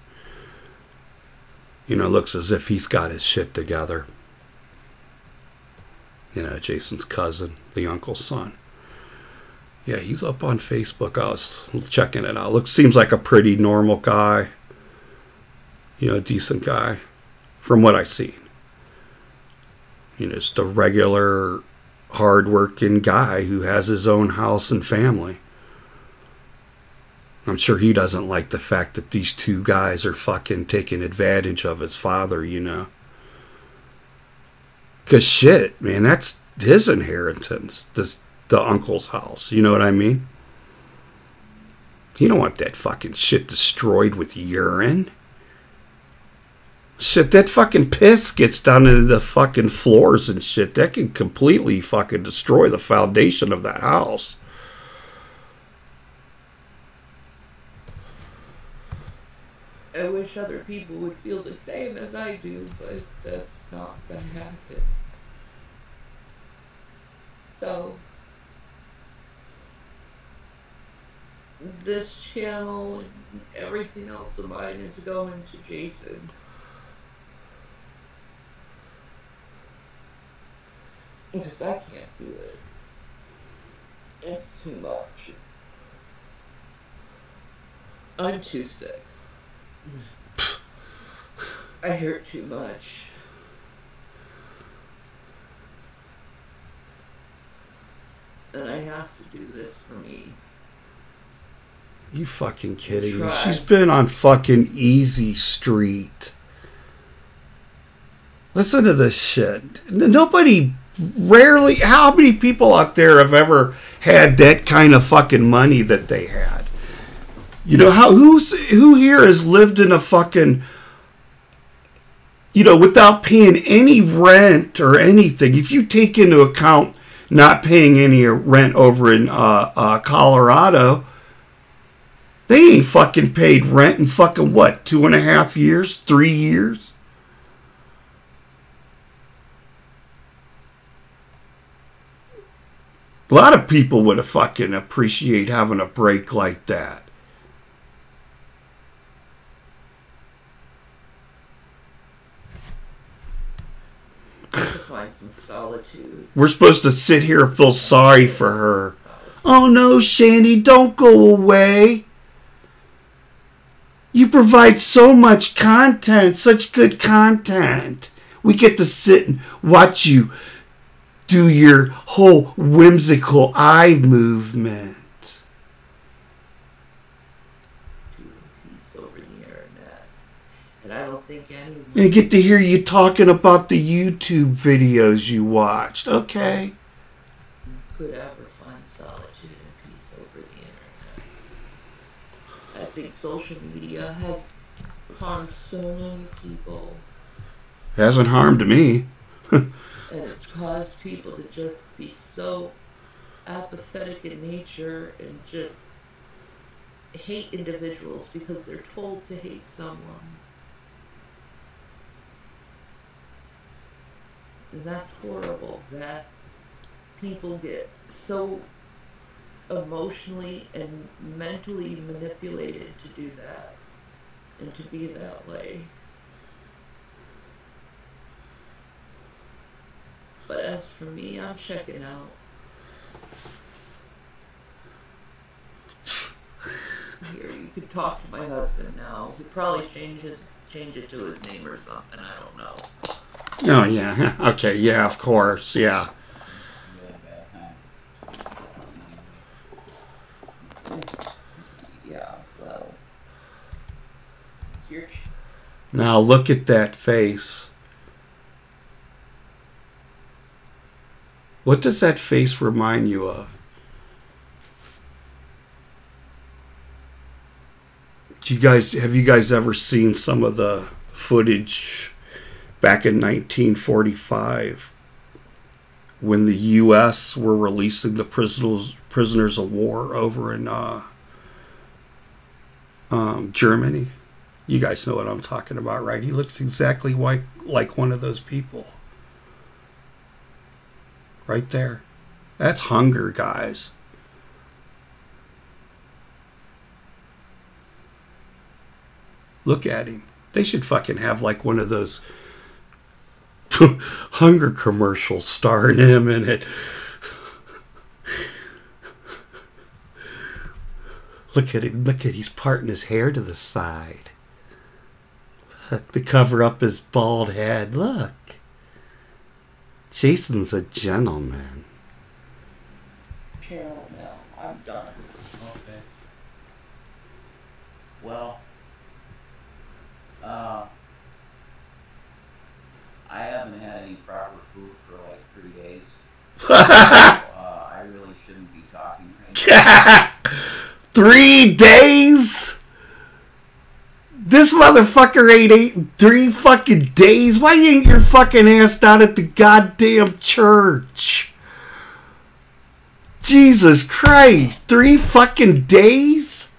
You know, looks as if he's got his shit together. You know, Jason's cousin, the uncle's son. Yeah, he's up on Facebook. I was checking it out. Looks seems like a pretty normal guy you know, a decent guy from what I've seen. You know, just a regular, hardworking guy who has his own house and family. I'm sure he doesn't like the fact that these two guys are fucking taking advantage of his father, you know. Cause shit, man, that's his inheritance. This the uncle's house. You know what I mean? You don't want that fucking shit destroyed with urine. Shit, that fucking piss gets down into the fucking floors and shit. That can completely fucking destroy the foundation of that house. I wish other people would feel the same as I do, but that's not gonna happen. So, this channel and everything else of mine is going to Jason. Because I can't do it. It's too much. I'm too sick. I hurt too much. And I have to do this for me. You fucking kidding me? She's been on fucking Easy Street. Listen to this shit. Nobody, rarely, how many people out there have ever had that kind of fucking money that they had? You know how who's who here has lived in a fucking you know without paying any rent or anything? If you take into account not paying any rent over in uh, uh, Colorado, they ain't fucking paid rent in fucking what, two and a half years, three years? A lot of people would have fucking appreciate having a break like that. find some solitude. We're supposed to sit here and feel sorry for her. Oh no, Shanny, don't go away. You provide so much content, such good content. We get to sit and watch you do your whole whimsical eye movement. And get to hear you talking about the YouTube videos you watched. Okay. could ever find solitude and peace over the internet. I think social media has harmed so many people, Hasn't harmed me. caused people to just be so apathetic in nature and just hate individuals because they're told to hate someone. And that's horrible that people get so emotionally and mentally manipulated to do that and to be that way. But as for me, I'm checking out. Here, you can talk to my uh-huh. husband now. He probably change his change it to his name or something. I don't know. Oh, yeah. Okay, yeah, of course. Yeah. Yeah, well, it's your ch- Now look at that face. What does that face remind you of? Do you guys have you guys ever seen some of the footage back in 1945 when the U.S. were releasing the prisoners prisoners of war over in uh, um, Germany? You guys know what I'm talking about, right? He looks exactly like like one of those people. Right there. That's hunger, guys. Look at him. They should fucking have like one of those hunger commercials starring him in it. Look at him. Look at he's parting his hair to the side. Look, to cover up his bald head. Look. Jason's a gentleman. channel now. I'm done. Okay. Well, uh, I haven't had any proper food for like three days. so, uh, I really shouldn't be talking right now. Three days? This motherfucker ain't ate three fucking days. Why ain't your fucking ass down at the goddamn church? Jesus Christ. Three fucking days?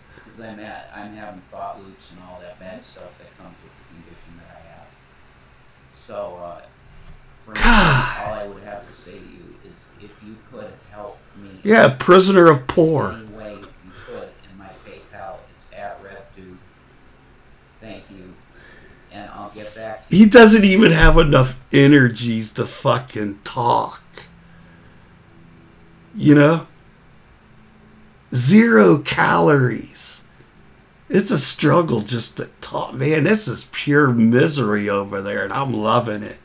I'm, at, I'm having thought loops and all that bad stuff that comes with the condition that I have. So, uh, all I would have to say to you is if you could help me Yeah, prisoner of poor. any way you could in my PayPal, it's at RevDude. Thank you. And I'll get back to He doesn't even have enough energies to fucking talk. You know? Zero calories. It's a struggle just to talk. Man, this is pure misery over there, and I'm loving it.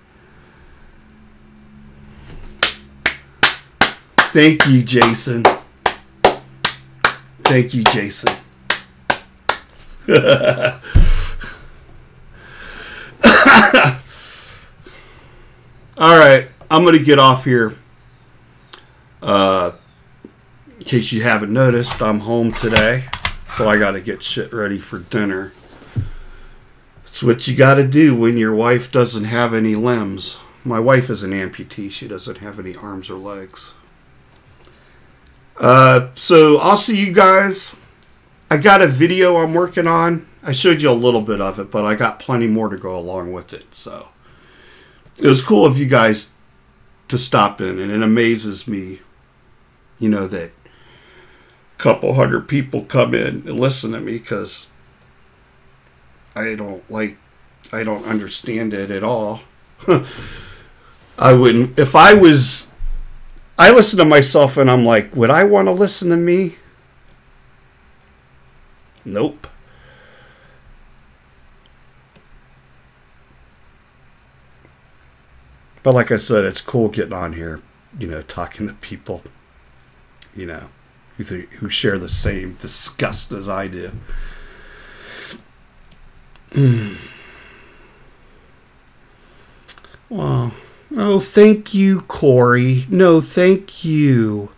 Thank you, Jason. Thank you, Jason. All right, I'm gonna get off here. Uh, in case you haven't noticed, I'm home today, so I gotta get shit ready for dinner. It's what you gotta do when your wife doesn't have any limbs. My wife is an amputee; she doesn't have any arms or legs. Uh, so I'll see you guys. I got a video I'm working on. I showed you a little bit of it, but I got plenty more to go along with it. So it was cool of you guys to stop in, and it amazes me, you know, that a couple hundred people come in and listen to me because I don't like, I don't understand it at all. I wouldn't, if I was, I listen to myself and I'm like, would I want to listen to me? Nope. But like I said, it's cool getting on here, you know, talking to people, you know, who th- who share the same disgust as I do. Mm. Well, no, thank you, Corey. No, thank you.